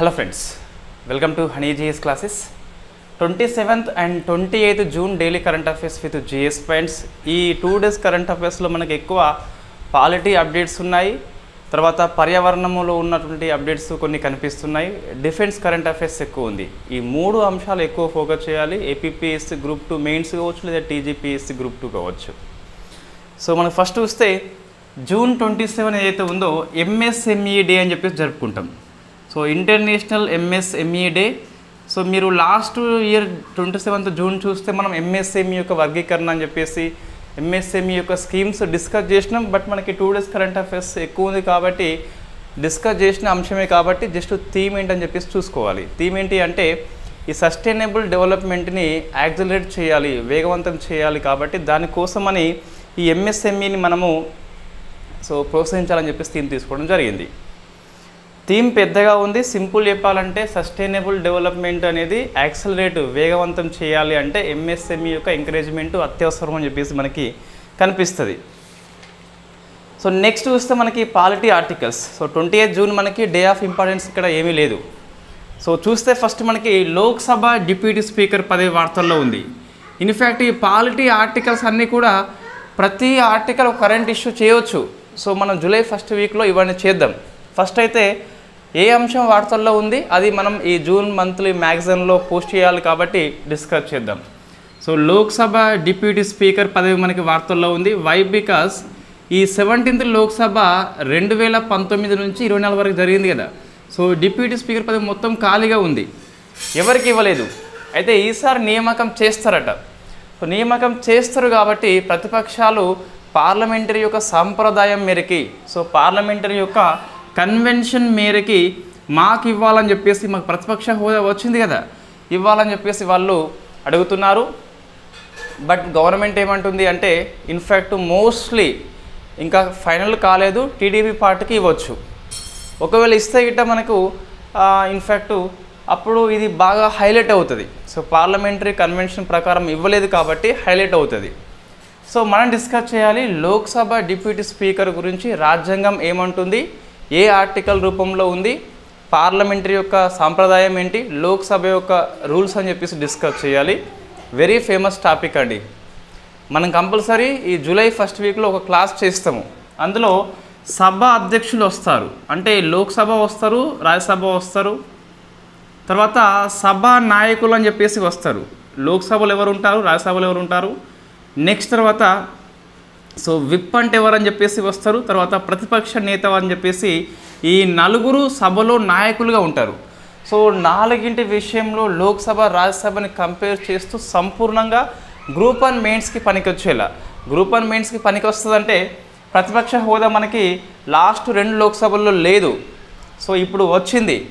Hello friends welcome to honey GS classes twenty seventh and twenty eighth June daily current affairs with GS friends ఈ two days current అఫైర్స్లో మనకి ఎక్కువ polity updates ఉన్నాయి. తర్వాత పర్యావరణంలో ఉన్నటువంటి అప్డేట్స్ కొన్ని కనిపిస్తున్నాయి. డిఫెన్స్ కరెంట్ అఫైర్స్ ఎక్కువ ఉంది. ఈ మూడు అంశాలు ఎక్కువ ఫోకస్ చేయాలి. ఏపీపీఎస్సీ గ్రూప్ టూ మెయిన్స్ కావచ్చు లేదా టీజీపీఎస్సీ గ్రూప్ టూ కావచ్చు. సో మనం ఫస్ట్ చూస్తే జూన్ ట్వంటీ సెవెన్ ఏదైతే ఉందో ఎంఎస్ఎంఈ డే అని చెప్పేసి జరుపుకుంటాం. So international MSME day. So మీరు last year twenty seventh June చూస్తే మనం ఎంఎస్ఎంఈ యొక్క వర్గీకరణ అని చెప్పేసి ఎంఎస్ఎంఈ యొక్క స్కీమ్స్ డిస్కస్ చేసినాం. బట్ మనకి టూ డేస్ కరెంట్ అఫైర్స్ ఎక్కువ ఉంది కాబట్టి డిస్కస్ చేసిన అంశమే కాబట్టి జస్ట్ థీమ్ ఏంటని చెప్పేసి చూసుకోవాలి. థీమ్ ఏంటి అంటే ఈ సస్టైనబుల్ డెవలప్మెంట్ని యాక్సిలరేట్ చేయాలి వేగవంతం చేయాలి కాబట్టి దానికోసమని ఈ ఎంఎస్ఎంఈని మనము సో ప్రోత్సహించాలని చెప్పేసి థీమ్ తీసుకోవడం జరిగింది. థీమ్ పెద్దగా ఉంది. సింపుల్ చెప్పాలంటే సస్టైనబుల్ డెవలప్మెంట్ అనేది యాక్సలరేట్ వేగవంతం చేయాలి అంటే ఎంఎస్ఎంఈ యొక్క ఎంకరేజ్మెంట్ అత్యవసరం అని చెప్పేసి మనకి కనిపిస్తుంది. సో నెక్స్ట్ చూస్తే మనకి polity articles. So twenty eighth June మనకి డే ఆఫ్ ఇంపార్టెన్స్ ఇక్కడ ఏమీ లేదు. సో చూస్తే ఫస్ట్ మనకి లోక్సభ డిప్యూటీ స్పీకర్ పదవి వార్తల్లో ఉంది. ఇన్ఫ్యాక్ట్ ఈ పాలిటీ ఆర్టికల్స్ అన్నీ కూడా ప్రతి ఆర్టికల్ కరెంట్ ఇష్యూ చేయవచ్చు సో మనం జూలై ఫస్ట్ వీక్లో ఇవన్నీ చేద్దాం. ఫస్ట్ అయితే ఏ అంశం వార్తల్లో ఉంది అది మనం ఈ జూన్ మంత్లీ మ్యాగజైన్లో పోస్ట్ చేయాలి కాబట్టి డిస్కస్ చేద్దాం. సో లోక్సభ డిప్యూటీ స్పీకర్ పదవి మనకి వార్తల్లో ఉంది. వై బికాస్ ఈ సెవెంటీన్త్ లోక్సభ రెండు వేల పంతొమ్మిది నుంచి ఇరవై నాలుగు వరకు జరిగింది కదా. సో డిప్యూటీ స్పీకర్ పదవి మొత్తం ఖాళీగా ఉంది. ఎవరికి ఇవ్వలేదు? అయితే ఈసారి నియామకం చేస్తారట. సో నియామకం చేస్తారు కాబట్టి ప్రతిపక్షాలు పార్లమెంటరీ యొక్క సాంప్రదాయం మేరకి సో పార్లమెంటరీ యొక్క కన్వెన్షన్ మేరకి మాకు ఇవ్వాలని చెప్పేసి మాకు ప్రతిపక్ష హోదా వచ్చింది కదా. ఇవ్వాలని చెప్పేసి వాళ్ళు అడుగుతున్నారు. బట్ గవర్నమెంట్ ఏమంటుంది అంటే ఇన్ఫ్యాక్ట్ మోస్ట్లీ ఇంకా ఫైనల్ కాలేదు టీడీపీ పార్టీకి ఇవ్వచ్చు. ఒకవేళ ఇస్తే గిట్ట మనకు ఇన్ఫ్యాక్ట్ అప్పుడు ఇది బాగా హైలైట్ అవుతుంది. సో పార్లమెంటరీ కన్వెన్షన్ ప్రకారం ఇవ్వలేదు కాబట్టి హైలైట్ అవుతుంది. సో మనం డిస్కస్ చేయాలి లోక్సభ డిప్యూటీ స్పీకర్ గురించి రాజ్యాంగం ఏమంటుంది? ఏ ఆర్టికల్ రూపంలో ఉంది? పార్లమెంటరీ యొక్క సాంప్రదాయం ఏంటి? లోక్సభ యొక్క రూల్స్ అని చెప్పేసి డిస్కస్ చేయాలి. వెరీ ఫేమస్ టాపిక్ అండి. మనం కంపల్సరీ ఈ జూలై ఫస్ట్ వీక్లో ఒక క్లాస్ చేస్తాము. అందులో సభ అధ్యక్షులు వస్తారు. అంటే లోక్సభ వస్తారు రాజ్యసభ వస్తారు. తర్వాత సభ నాయకులు అని చెప్పేసి వస్తారు. లోక్సభలో ఎవరు ఉంటారు? రాజ్యసభలో ఎవరు ఉంటారు? నెక్స్ట్ తర్వాత సో విప్ అంటే ఎవరని చెప్పేసి వస్తారు తర్వాత ప్రతిపక్ష నేత అని చెప్పేసి ఈ నలుగురు సభలో నాయకులుగా ఉంటారు. సో నాలుగింటి విషయంలో లోక్సభ రాజ్యసభని కంపేర్ చేస్తూ సంపూర్ణంగా గ్రూప్ అండ్ మెయిన్స్కి పనికొచ్చేలా. గ్రూప్ అండ్ మెయిన్స్కి పనికి వస్తుందంటే ప్రతిపక్ష హోదా మనకి లాస్ట్ రెండు లోక్సభల్లో లేదు. సో ఇప్పుడు వచ్చింది.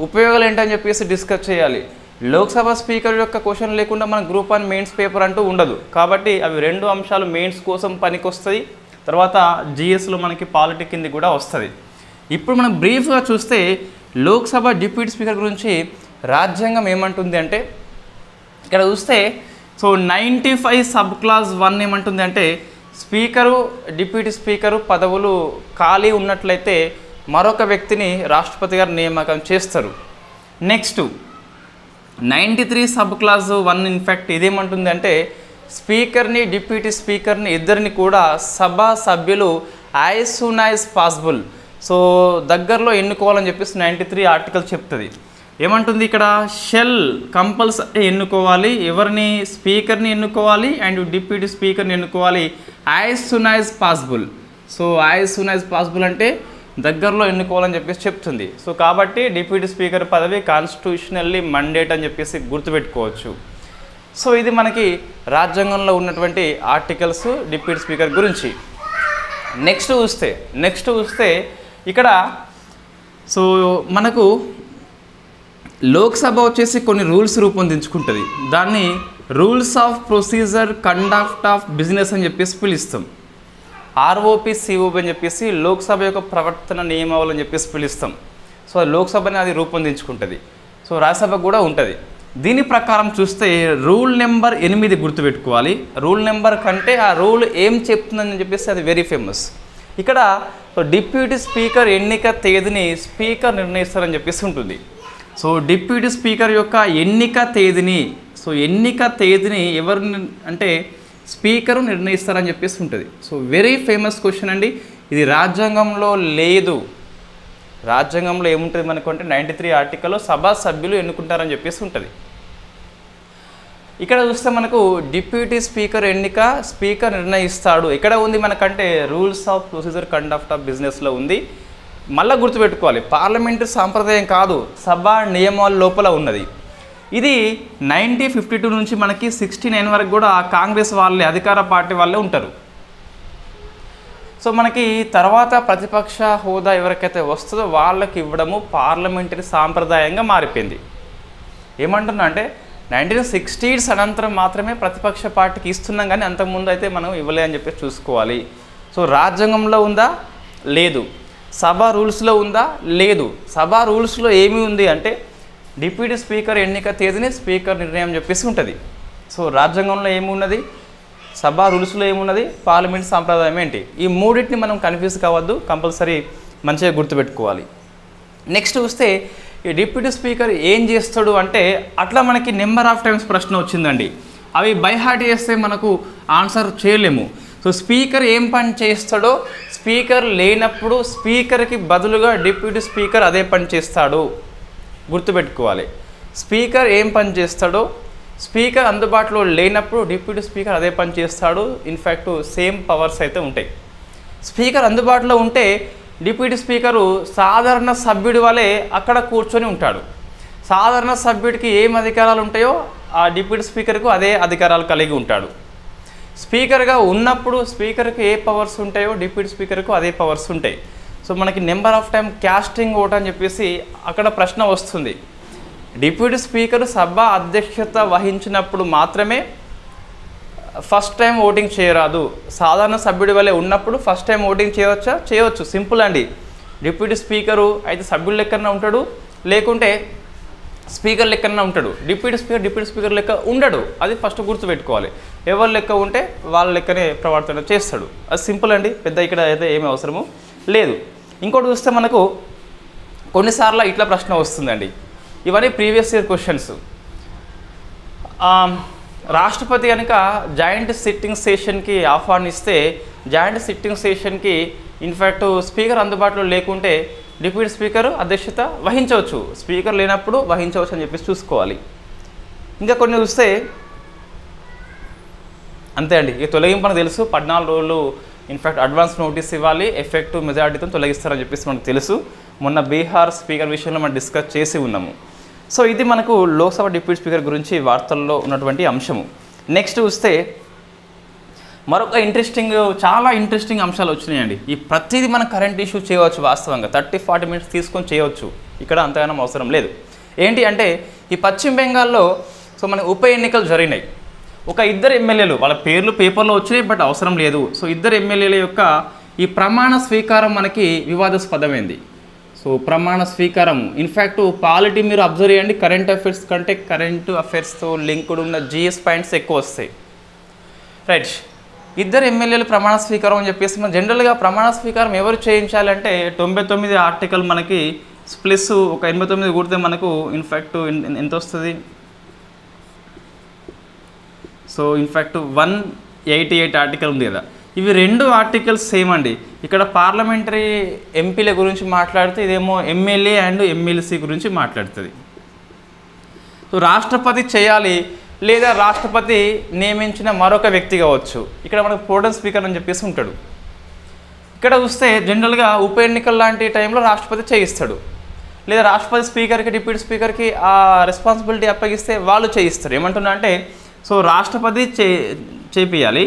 ఉపయోగాలు ఏంటని చెప్పేసి డిస్కస్ చేయాలి. లోక్సభ స్పీకర్ యొక్క క్వశ్చన్ లేకుండా మన గ్రూప్ వన్ మెయిన్స్ పేపర్ అంటూ ఉండదు. కాబట్టి అవి రెండు అంశాలు మెయిన్స్ కోసం పనికొస్తాయి. తర్వాత జిఎస్లో మనకి పాలిటీ కింద కూడా వస్తుంది. ఇప్పుడు మనం బ్రీఫ్గా చూస్తే లోక్సభ డిప్యూటీ స్పీకర్ గురించి రాజ్యాంగం ఏమంటుంది అంటే ఇక్కడ చూస్తే so ninety five sub class one ఏమంటుంది అంటే స్పీకరు డిప్యూటీ స్పీకరు పదవులు ఖాళీ ఉన్నట్లయితే మరొక వ్యక్తిని రాష్ట్రపతి గారు నియామకం చేస్తారు. Next ninety three sub class one in fact ఇదేమంటుంది అంటే స్పీకర్ని డిప్యూటీ స్పీకర్ని ఇద్దరిని కూడా సభా సభ్యులు as soon as possible so దగ్గరలో ఎన్నుకోవాలని చెప్పేసి నైంటీ త్రీ ఆర్టికల్ చెప్తుంది. ఏమంటుంది ఇక్కడ? షెల్ కంపల్సరీ ఎన్నుకోవాలి ఎవరిని స్పీకర్ని ఎన్నుకోవాలి అండ్ డిప్యూటీ స్పీకర్ని ఎన్నుకోవాలి as soon as possible so as soon as possible అంటే దగ్గరలో ఎన్నుకోవాలని చెప్పేసి చెప్తుంది. సో కాబట్టి డిప్యూటీ స్పీకర్ పదవి కాన్స్టిట్యూషనల్లీ మండేట్ అని చెప్పేసి గుర్తుపెట్టుకోవచ్చు. సో ఇది మనకి రాజ్యాంగంలో ఉన్నటువంటి ఆర్టికల్స్ డిప్యూటీ స్పీకర్ గురించి. నెక్స్ట్ చూస్తే నెక్స్ట్ చూస్తే ఇక్కడ సో మనకు లోక్సభ వచ్చేసి కొన్ని రూల్స్ రూపొందించుకుంటుంది. దాన్ని rules of procedure conduct of business అని చెప్పేసి పిలుస్తాం. ఆర్ఓపి సిఓబి అని చెప్పేసి లోక్సభ యొక్క ప్రవర్తన నియమావళి అని చెప్పేసి పిలుస్తాం. సో లోక్సభని అది రూపొందించుకుంటుంది. సో రాజ్యసభ కూడా ఉంటుంది. దీని ప్రకారం చూస్తే రూల్ నెంబర్ ఎనిమిది గుర్తుపెట్టుకోవాలి. రూల్ నెంబర్ కంటే ఆ రూల్ ఏం చెప్తుందని చెప్పేసి అది వెరీ ఫేమస్. ఇక్కడ డిప్యూటీ స్పీకర్ ఎన్నిక తేదీని స్పీకర్ నిర్ణయిస్తారని చెప్పేసి ఉంటుంది. సో డిప్యూటీ స్పీకర్ యొక్క ఎన్నిక తేదీని సో ఎన్నిక తేదీని ఎవరు అంటే స్పీకరు నిర్ణయిస్తారని చెప్పేసి ఉంటుంది. సో వెరీ ఫేమస్ క్వశ్చన్ అండి. ఇది రాజ్యాంగంలో లేదు. రాజ్యాంగంలో ఏముంటుంది మనకు అంటే నైంటీ త్రీ ఆర్టికల్లో సభా సభ్యులు ఎన్నుకుంటారని చెప్పేసి ఉంటుంది. ఇక్కడ చూస్తే మనకు డిప్యూటీ స్పీకర్ ఎన్నిక స్పీకర్ నిర్ణయిస్తాడు. ఇక్కడ ఉంది మనకంటే? Rules of procedure conduct of బిజినెస్లో ఉంది. మళ్ళీ గుర్తుపెట్టుకోవాలి. పార్లమెంటు సాంప్రదాయం కాదు. సభ నియమాల లోపల ఉన్నది. ఇది నైన్టీన్ ఫిఫ్టీ టూ నుంచి మనకి సిక్స్టీ నైన్ వరకు కూడా కాంగ్రెస్ వాళ్ళే అధికార పార్టీ వాళ్ళే ఉంటారు. సో మనకి తర్వాత ప్రతిపక్ష హోదా ఎవరికైతే వస్తుందో వాళ్ళకి ఇవ్వడము పార్లమెంటరీ సాంప్రదాయంగా మారిపోయింది. ఏమంటున్నా అంటే నైన్టీన్ సిక్స్టీస్ అనంతరం మాత్రమే ప్రతిపక్ష పార్టీకి ఇస్తున్నాం కానీ అంతకుముందు అయితే మనం ఇవ్వలే అని చెప్పి చూసుకోవాలి. సో రాజ్యాంగంలో ఉందా? లేదు. సభ రూల్స్లో ఉందా? లేదు. సభ రూల్స్లో ఏమి ఉంది అంటే డిప్యూటీ స్పీకర్ ఎన్నిక తేదీని స్పీకర్ నిర్ణయం చెప్పేసి ఉంటుంది. సో రాజ్యాంగంలో ఏమున్నది? సభ రూల్స్లో ఏమున్నది? పార్లమెంట్ సాంప్రదాయం ఏంటి? ఈ మూడింటిని మనం కన్ఫ్యూజ్ కావద్దు కంపల్సరీ మంచిగా గుర్తుపెట్టుకోవాలి. నెక్స్ట్ చూస్తే ఈ డిప్యూటీ స్పీకర్ ఏం చేస్తాడు అంటే అట్లా మనకి నెంబర్ ఆఫ్ టైమ్స్ ప్రశ్న వచ్చిందండి. అవి బైహార్ట్ చేస్తే మనకు ఆన్సర్ చేయలేము. సో స్పీకర్ ఏం పని చేస్తాడో స్పీకర్ లేనప్పుడు స్పీకర్కి బదులుగా డిప్యూటీ స్పీకర్ అదే పని చేస్తాడు. గుర్తుపెట్టుకోవాలి. స్పీకర్ ఏం పని చేస్తాడో స్పీకర్ అందుబాటులో లేనప్పుడు డిప్యూటీ స్పీకర్ అదే పని చేస్తాడు. ఇన్ఫ్యాక్ట్ సేమ్ పవర్స్ అయితే ఉంటాయి. స్పీకర్ అందుబాటులో ఉంటే డిప్యూటీ స్పీకరు సాధారణ సభ్యుడి వలె అక్కడ కూర్చొని ఉంటాడు. సాధారణ సభ్యుడికి ఏం అధికారాలు ఉంటాయో ఆ డిప్యూటీ స్పీకర్కు అదే అధికారాలు కలిగి ఉంటాడు. స్పీకర్గా ఉన్నప్పుడు స్పీకర్కి ఏ పవర్స్ ఉంటాయో డిప్యూటీ స్పీకర్కు అదే పవర్స్ ఉంటాయి. సో మనకి number of time casting vote అని చెప్పేసి అక్కడ ప్రశ్న వస్తుంది. డిప్యూటీ స్పీకర్ సభ అధ్యక్షత వహించినప్పుడు మాత్రమే ఫస్ట్ టైం ఓటింగ్ చేయరాదు. సాధారణ సభ్యుడి వల్లే ఉన్నప్పుడు ఫస్ట్ టైం ఓటింగ్ చేయవచ్చా? చేయవచ్చు. సింపుల్ అండి. డిప్యూటీ స్పీకరు అయితే సభ్యుడు లెక్కన ఉంటాడు. లేకుంటే స్పీకర్ లెక్కన ఉంటాడు. డిప్యూటీ స్పీకర్ డిప్యూటీ స్పీకర్ లెక్క ఉండడు. అది ఫస్ట్ గుర్తుపెట్టుకోవాలి. ఎవరు లెక్క ఉంటే వాళ్ళ లెక్కనే ప్రవర్తన చేస్తాడు. అది సింపుల్ అండి. పెద్ద ఇక్కడ అయితే ఏమి అవసరము లేదు. ఇంకోటి చూస్తే మనకు కొన్నిసార్లు ఇట్లా ప్రశ్న వస్తుందండి. ఇవన్నీ ప్రీవియస్ ఇయర్ క్వశ్చన్స్. రాష్ట్రపతి కనుక జాయింట్ సిట్టింగ్ సెషన్కి ఆహ్వానిస్తే జాయింట్ సిట్టింగ్ సెషన్కి ఇన్ఫ్యాక్ట్ స్పీకర్ అందుబాటులో లేకుంటే డిప్యూటీ స్పీకర్ అధ్యక్షత వహించవచ్చు. స్పీకర్ లేనప్పుడు వహించవచ్చు అని చెప్పేసి చూసుకోవాలి. ఇంకా కొన్ని చూస్తే అంతే అండి. ఈ తొలగింపు మనకు తెలుసు. పద్నాలుగు రోజులు ఇన్ఫ్యాక్ట్ అడ్వాన్స్ నోటీస్ ఇవ్వాలి ఎఫెక్టివ్ మెజారిటీతో తొలగిస్తారని చెప్పేసి మనకు తెలుసు. మొన్న బీహార్ స్పీకర్ విషయంలో మనం డిస్కస్ చేసి ఉన్నాము. సో ఇది మనకు లోక్సభ డిప్యూటీ స్పీకర్ గురించి వార్తల్లో ఉన్నటువంటి అంశము. నెక్స్ట్ చూస్తే మరొక ఇంట్రెస్టింగ్ చాలా ఇంట్రెస్టింగ్ అంశాలు వచ్చినాయండి. ఈ ప్రతిదీ మనం కరెంట్ ఇష్యూ చేయవచ్చు వాస్తవంగా. థర్టీ ఫార్టీ మినిట్స్ తీసుకొని చేయవచ్చు. ఇక్కడ అంతగానం అవసరం లేదు. ఏంటి అంటే ఈ పశ్చిమ బెంగాల్లో సో మన ఉప ఎన్నికలు జరిగినాయి. ఒక ఇద్దరు ఎమ్మెల్యేలు వాళ్ళ పేర్లు పేపర్లో వచ్చినాయి బట్ అవసరం లేదు. సో ఇద్దరు ఎమ్మెల్యేల యొక్క ఈ ప్రమాణ స్వీకారం మనకి వివాదాస్పదమైంది. సో ప్రమాణ స్వీకారం ఇన్ఫ్యాక్ట్ పాలిటీ మీరు అబ్జర్వ్ చేయండి కరెంట్ అఫైర్స్ కంటే కరెంట్ అఫైర్స్తో లింక్డ్ ఉన్న జిఎస్ పాయింట్స్ ఎక్కువ వస్తాయి. రైట్. ఇద్దరు ఎమ్మెల్యేలు ప్రమాణ స్వీకారం అని చెప్పేసి మనం జనరల్గా ప్రమాణ స్వీకారం ఎవరు చేయించాలంటే తొంభై తొమ్మిది ఆర్టికల్ మనకి ప్లస్ ఒక ఎనభై తొమ్మిది కూడితే మనకు ఇన్ఫ్యాక్ట్ ఎంత వస్తుంది? So in fact one eighty eight article ఉంది కదా. ఇవి రెండు ఆర్టికల్స్ సేమ్ అండి. ఇక్కడ పార్లమెంటరీ ఎంపీల గురించి మాట్లాడితే ఇదేమో ఎమ్మెల్యే అండ్ ఎమ్మెల్సీ గురించి మాట్లాడుతుంది. సో రాష్ట్రపతి చేయాలి లేదా రాష్ట్రపతి నియమించిన మరొక వ్యక్తి కావచ్చు. ఇక్కడ మనకు ప్రోటన్ స్పీకర్ అని చెప్పేసి ఉంటాడు. ఇక్కడ చూస్తే జనరల్గా ఉప ఎన్నికల లాంటి టైంలో రాష్ట్రపతి చేయిస్తాడు. లేదా రాష్ట్రపతి స్పీకర్కి డిప్యూటీ స్పీకర్కి ఆ రెస్పాన్సిబిలిటీ అప్పగిస్తే వాళ్ళు చేయిస్తారు. ఏమంటున్నా అంటే సో రాష్ట్రపతి చే చేపియాలి.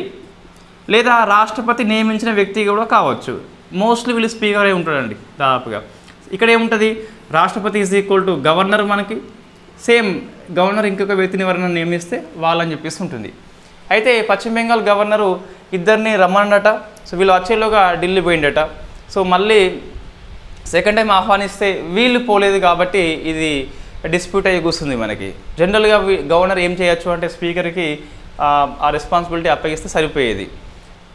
లేదా రాష్ట్రపతి నియమించిన వ్యక్తి కూడా కావచ్చు. మోస్ట్లీ వీళ్ళు స్పీకర్ అయి ఉంటాడండి దాదాపుగా. ఇక్కడ ఏముంటుంది? రాష్ట్రపతి ఈజ్ ఈక్వల్ టు గవర్నర్ మనకి. సేమ్ గవర్నర్ ఇంకొక వ్యక్తిని ఎవరైనా నియమిస్తే వాళ్ళని చెప్పేసి ఉంటుంది. అయితే పశ్చిమ బెంగాల్ గవర్నరు ఇద్దరిని రమ్మన్నట సో వీళ్ళు వచ్చేలోగా ఢిల్లీ పోయిండట. సో మళ్ళీ సెకండ్ టైం ఆహ్వానిస్తే వీళ్ళు పోలేదు కాబట్టి ఇది డిస్ప్యూట్ అయ్యి కూర్చుంది మనకి. జనరల్గా గవర్నర్ ఏం చేయొచ్చు అంటే స్పీకర్కి ఆ, రెస్పాన్సిబిలిటీ అప్పగిస్తే సరిపోయేది.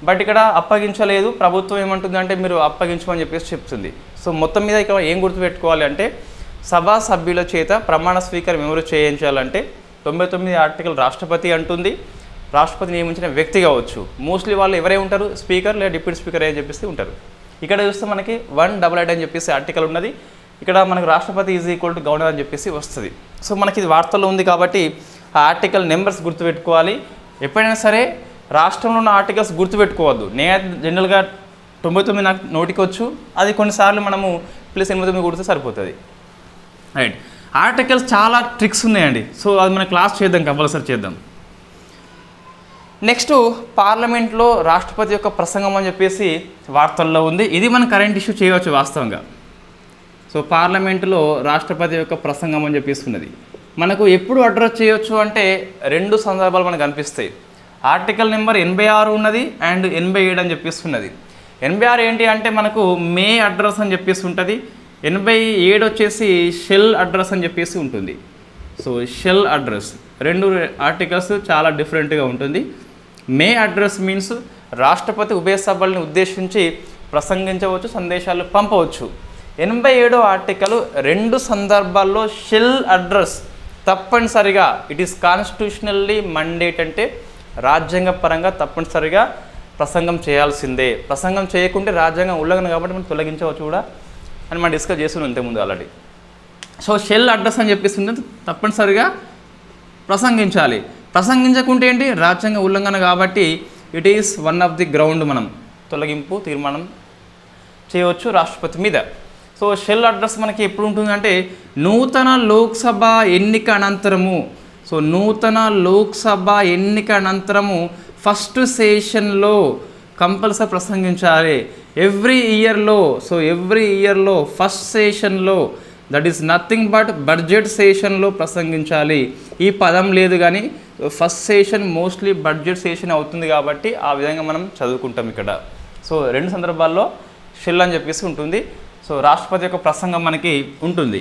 బట్ ఇక్కడ అప్పగించలేదు. ప్రభుత్వం ఏమంటుంది అంటే మీరు అప్పగించమని చెప్పేసి చెప్తుంది. సో మొత్తం మీద ఇక్కడ ఏం గుర్తుపెట్టుకోవాలి అంటే సభా సభ్యుల చేత ప్రమాణ స్వీకారం ఎవరు చేయించాలంటే తొంభై తొమ్మిది ఆర్టికల్ రాష్ట్రపతి అంటుంది. రాష్ట్రపతి నియమించిన వ్యక్తి కావచ్చు. మోస్ట్లీ వాళ్ళు ఎవరే ఉంటారు? స్పీకర్ లేదా డిప్యూటీ స్పీకర్ అని చెప్పేసి ఉంటారు. ఇక్కడ చూస్తే మనకి వన్ డబల్ ఎయిట్ అని చెప్పేసి ఆర్టికల్ ఉన్నది. ఇక్కడ మనకు రాష్ట్రపతి ఈజ్ ఈక్వల్ టు గవర్నర్ అని చెప్పేసి వస్తుంది. సో మనకి ఇది వార్తల్లో ఉంది కాబట్టి ఆ ఆర్టికల్ నెంబర్స్ గుర్తుపెట్టుకోవాలి. ఎప్పుడైనా సరే రాష్ట్రంలో ఉన్న ఆర్టికల్స్ గుర్తుపెట్టుకోవద్దు. నేను జనరల్గా తొంభై తొమ్మిది నాకు నోటికి వచ్చు అది కొన్నిసార్లు మనము ప్లస్ ఎనభై తొమ్మిది కొడితే సరిపోతుంది. రైట్ ఆర్టికల్స్ చాలా ట్రిక్స్ ఉన్నాయండి. సో అది మనం క్లాస్ చేద్దాం కంపల్సరీ చేద్దాం. నెక్స్ట్ పార్లమెంట్లో రాష్ట్రపతి యొక్క ప్రసంగం అని చెప్పేసి వార్తల్లో ఉంది. ఇది మనం కరెంట్ ఇష్యూ చేయవచ్చు వాస్తవంగా. సో పార్లమెంటులో రాష్ట్రపతి యొక్క ప్రసంగం అని చెప్పిస్తున్నది మనకు ఎప్పుడు అడ్రస్ చేయొచ్చు అంటే రెండు సందర్భాలు మనకు అనిపిస్తాయి ఆర్టికల్ నెంబర్ ఎనభై ఆరు ఉన్నది అండ్ ఎనభై ఏడు అని చెప్పేసి ఉన్నది ఎనభై ఆరు ఏంటి అంటే మనకు మే అడ్రస్ అని చెప్పేసి ఉంటుంది. ఎనభై ఏడు వచ్చేసి షెల్ అడ్రస్ అని చెప్పేసి ఉంటుంది. సో షెల్ అడ్రస్ రెండు ఆర్టికల్స్ చాలా డిఫరెంట్గా ఉంటుంది. మే అడ్రస్ మీన్స్ రాష్ట్రపతి ఉభయ సభల్ని ఉద్దేశించి ప్రసంగించవచ్చు సందేశాలు పంపవచ్చు. ఎనభై ఏడో ఆర్టికల్ రెండు సందర్భాల్లో షెల్ అడ్రస్ తప్పనిసరిగా ఇట్ ఈస్ కాన్స్టిట్యూషనల్లీ మండేట్ అంటే రాజ్యాంగ పరంగా తప్పనిసరిగా ప్రసంగం చేయాల్సిందే. ప్రసంగం చేయకుంటే రాజ్యాంగం ఉల్లంఘన కాబట్టి మనం తొలగించవచ్చు కూడా అని మనం డిస్కస్ చేస్తున్నాం ఇంతకుముందు ఆల్రెడీ సో షెల్ అడ్రస్ అని చెప్పేసి తప్పనిసరిగా ప్రసంగించాలి. ప్రసంగించకుంటే ఏంటి? రాజ్యాంగ ఉల్లంఘన కాబట్టి it is one of the ground మనం తొలగింపు తీర్మానం చేయవచ్చు రాష్ట్రపతి మీద. సో షెల్ అడ్రస్ మనకి ఎప్పుడు ఉంటుందంటే నూతన లోక్సభ ఎన్నిక అనంతరము. సో నూతన లోక్సభ ఎన్నిక అనంతరము ఫస్ట్ సెషన్లో కంపల్సరీ ప్రసంగించాలి. ఎవ్రీ ఇయర్లో సో ఎవ్రీ ఇయర్లో ఫస్ట్ సెషన్లో that is nothing but budget సెషన్లో ప్రసంగించాలి. ఈ పదం లేదు కానీ first session mostly budget session అవుతుంది కాబట్టి ఆ విధంగా మనం చదువుకుంటాం ఇక్కడ. సో రెండు సందర్భాల్లో షెల్ అని చెప్పేసి ఉంటుంది. సో రాష్ట్రపతి యొక్క ప్రసంగం మనకి ఉంటుంది.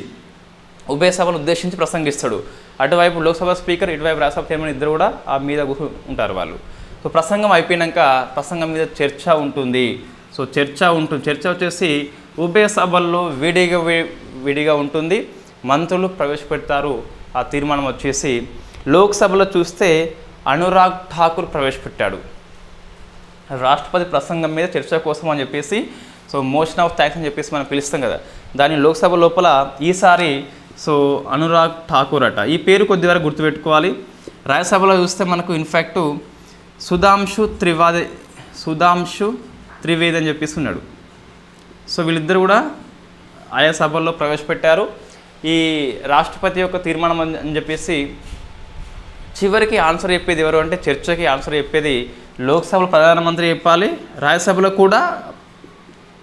ఉభయ సభను ఉద్దేశించి ప్రసంగిస్తాడు. అటువైపు లోక్సభ స్పీకర్ ఇటువైపు రాజ్యసభ చైర్మన్ ఇద్దరు కూడా ఆ మీద ఉంటారు వాళ్ళు. సో ప్రసంగం అయిపోయినాక ప్రసంగం మీద చర్చ ఉంటుంది. సో చర్చ ఉంటుంది చర్చ వచ్చేసి ఉభయ సభల్లో విడిగా విడిగా ఉంటుంది. మంత్రులు ప్రవేశపెడతారు. ఆ తీర్మానం వచ్చేసి లోక్సభలో చూస్తే అనురాగ్ ఠాకూర్ ప్రవేశపెట్టాడు. రాష్ట్రపతి ప్రసంగం మీద చర్చ కోసం అని చెప్పేసి సో మోషన్ ఆఫ్ థ్యాంక్స్ అని చెప్పేసి మనం పిలుస్తాం కదా. దాని లోక్సభ లోపల ఈసారి సో అనురాగ్ ఠాకూర్ అట. ఈ పేరు కొద్దివరకు గుర్తుపెట్టుకోవాలి. రాజ్యసభలో చూస్తే మనకు ఇన్ఫ్యాక్ట్ సుధాంశు త్రివాది సుధాంశు త్రివేది అని చెప్పేసి ఉన్నాడు. సో వీళ్ళిద్దరు కూడా ఆయా సభల్లో ప్రవేశపెట్టారు. ఈ రాష్ట్రపతి యొక్క తీర్మానం అని చెప్పేసి చివరికి ఆన్సర్ చెప్పేది ఎవరు అంటే చర్చకి ఆన్సర్ చెప్పేది లోక్సభలో ప్రధానమంత్రి చెప్పాలి. రాజ్యసభలో కూడా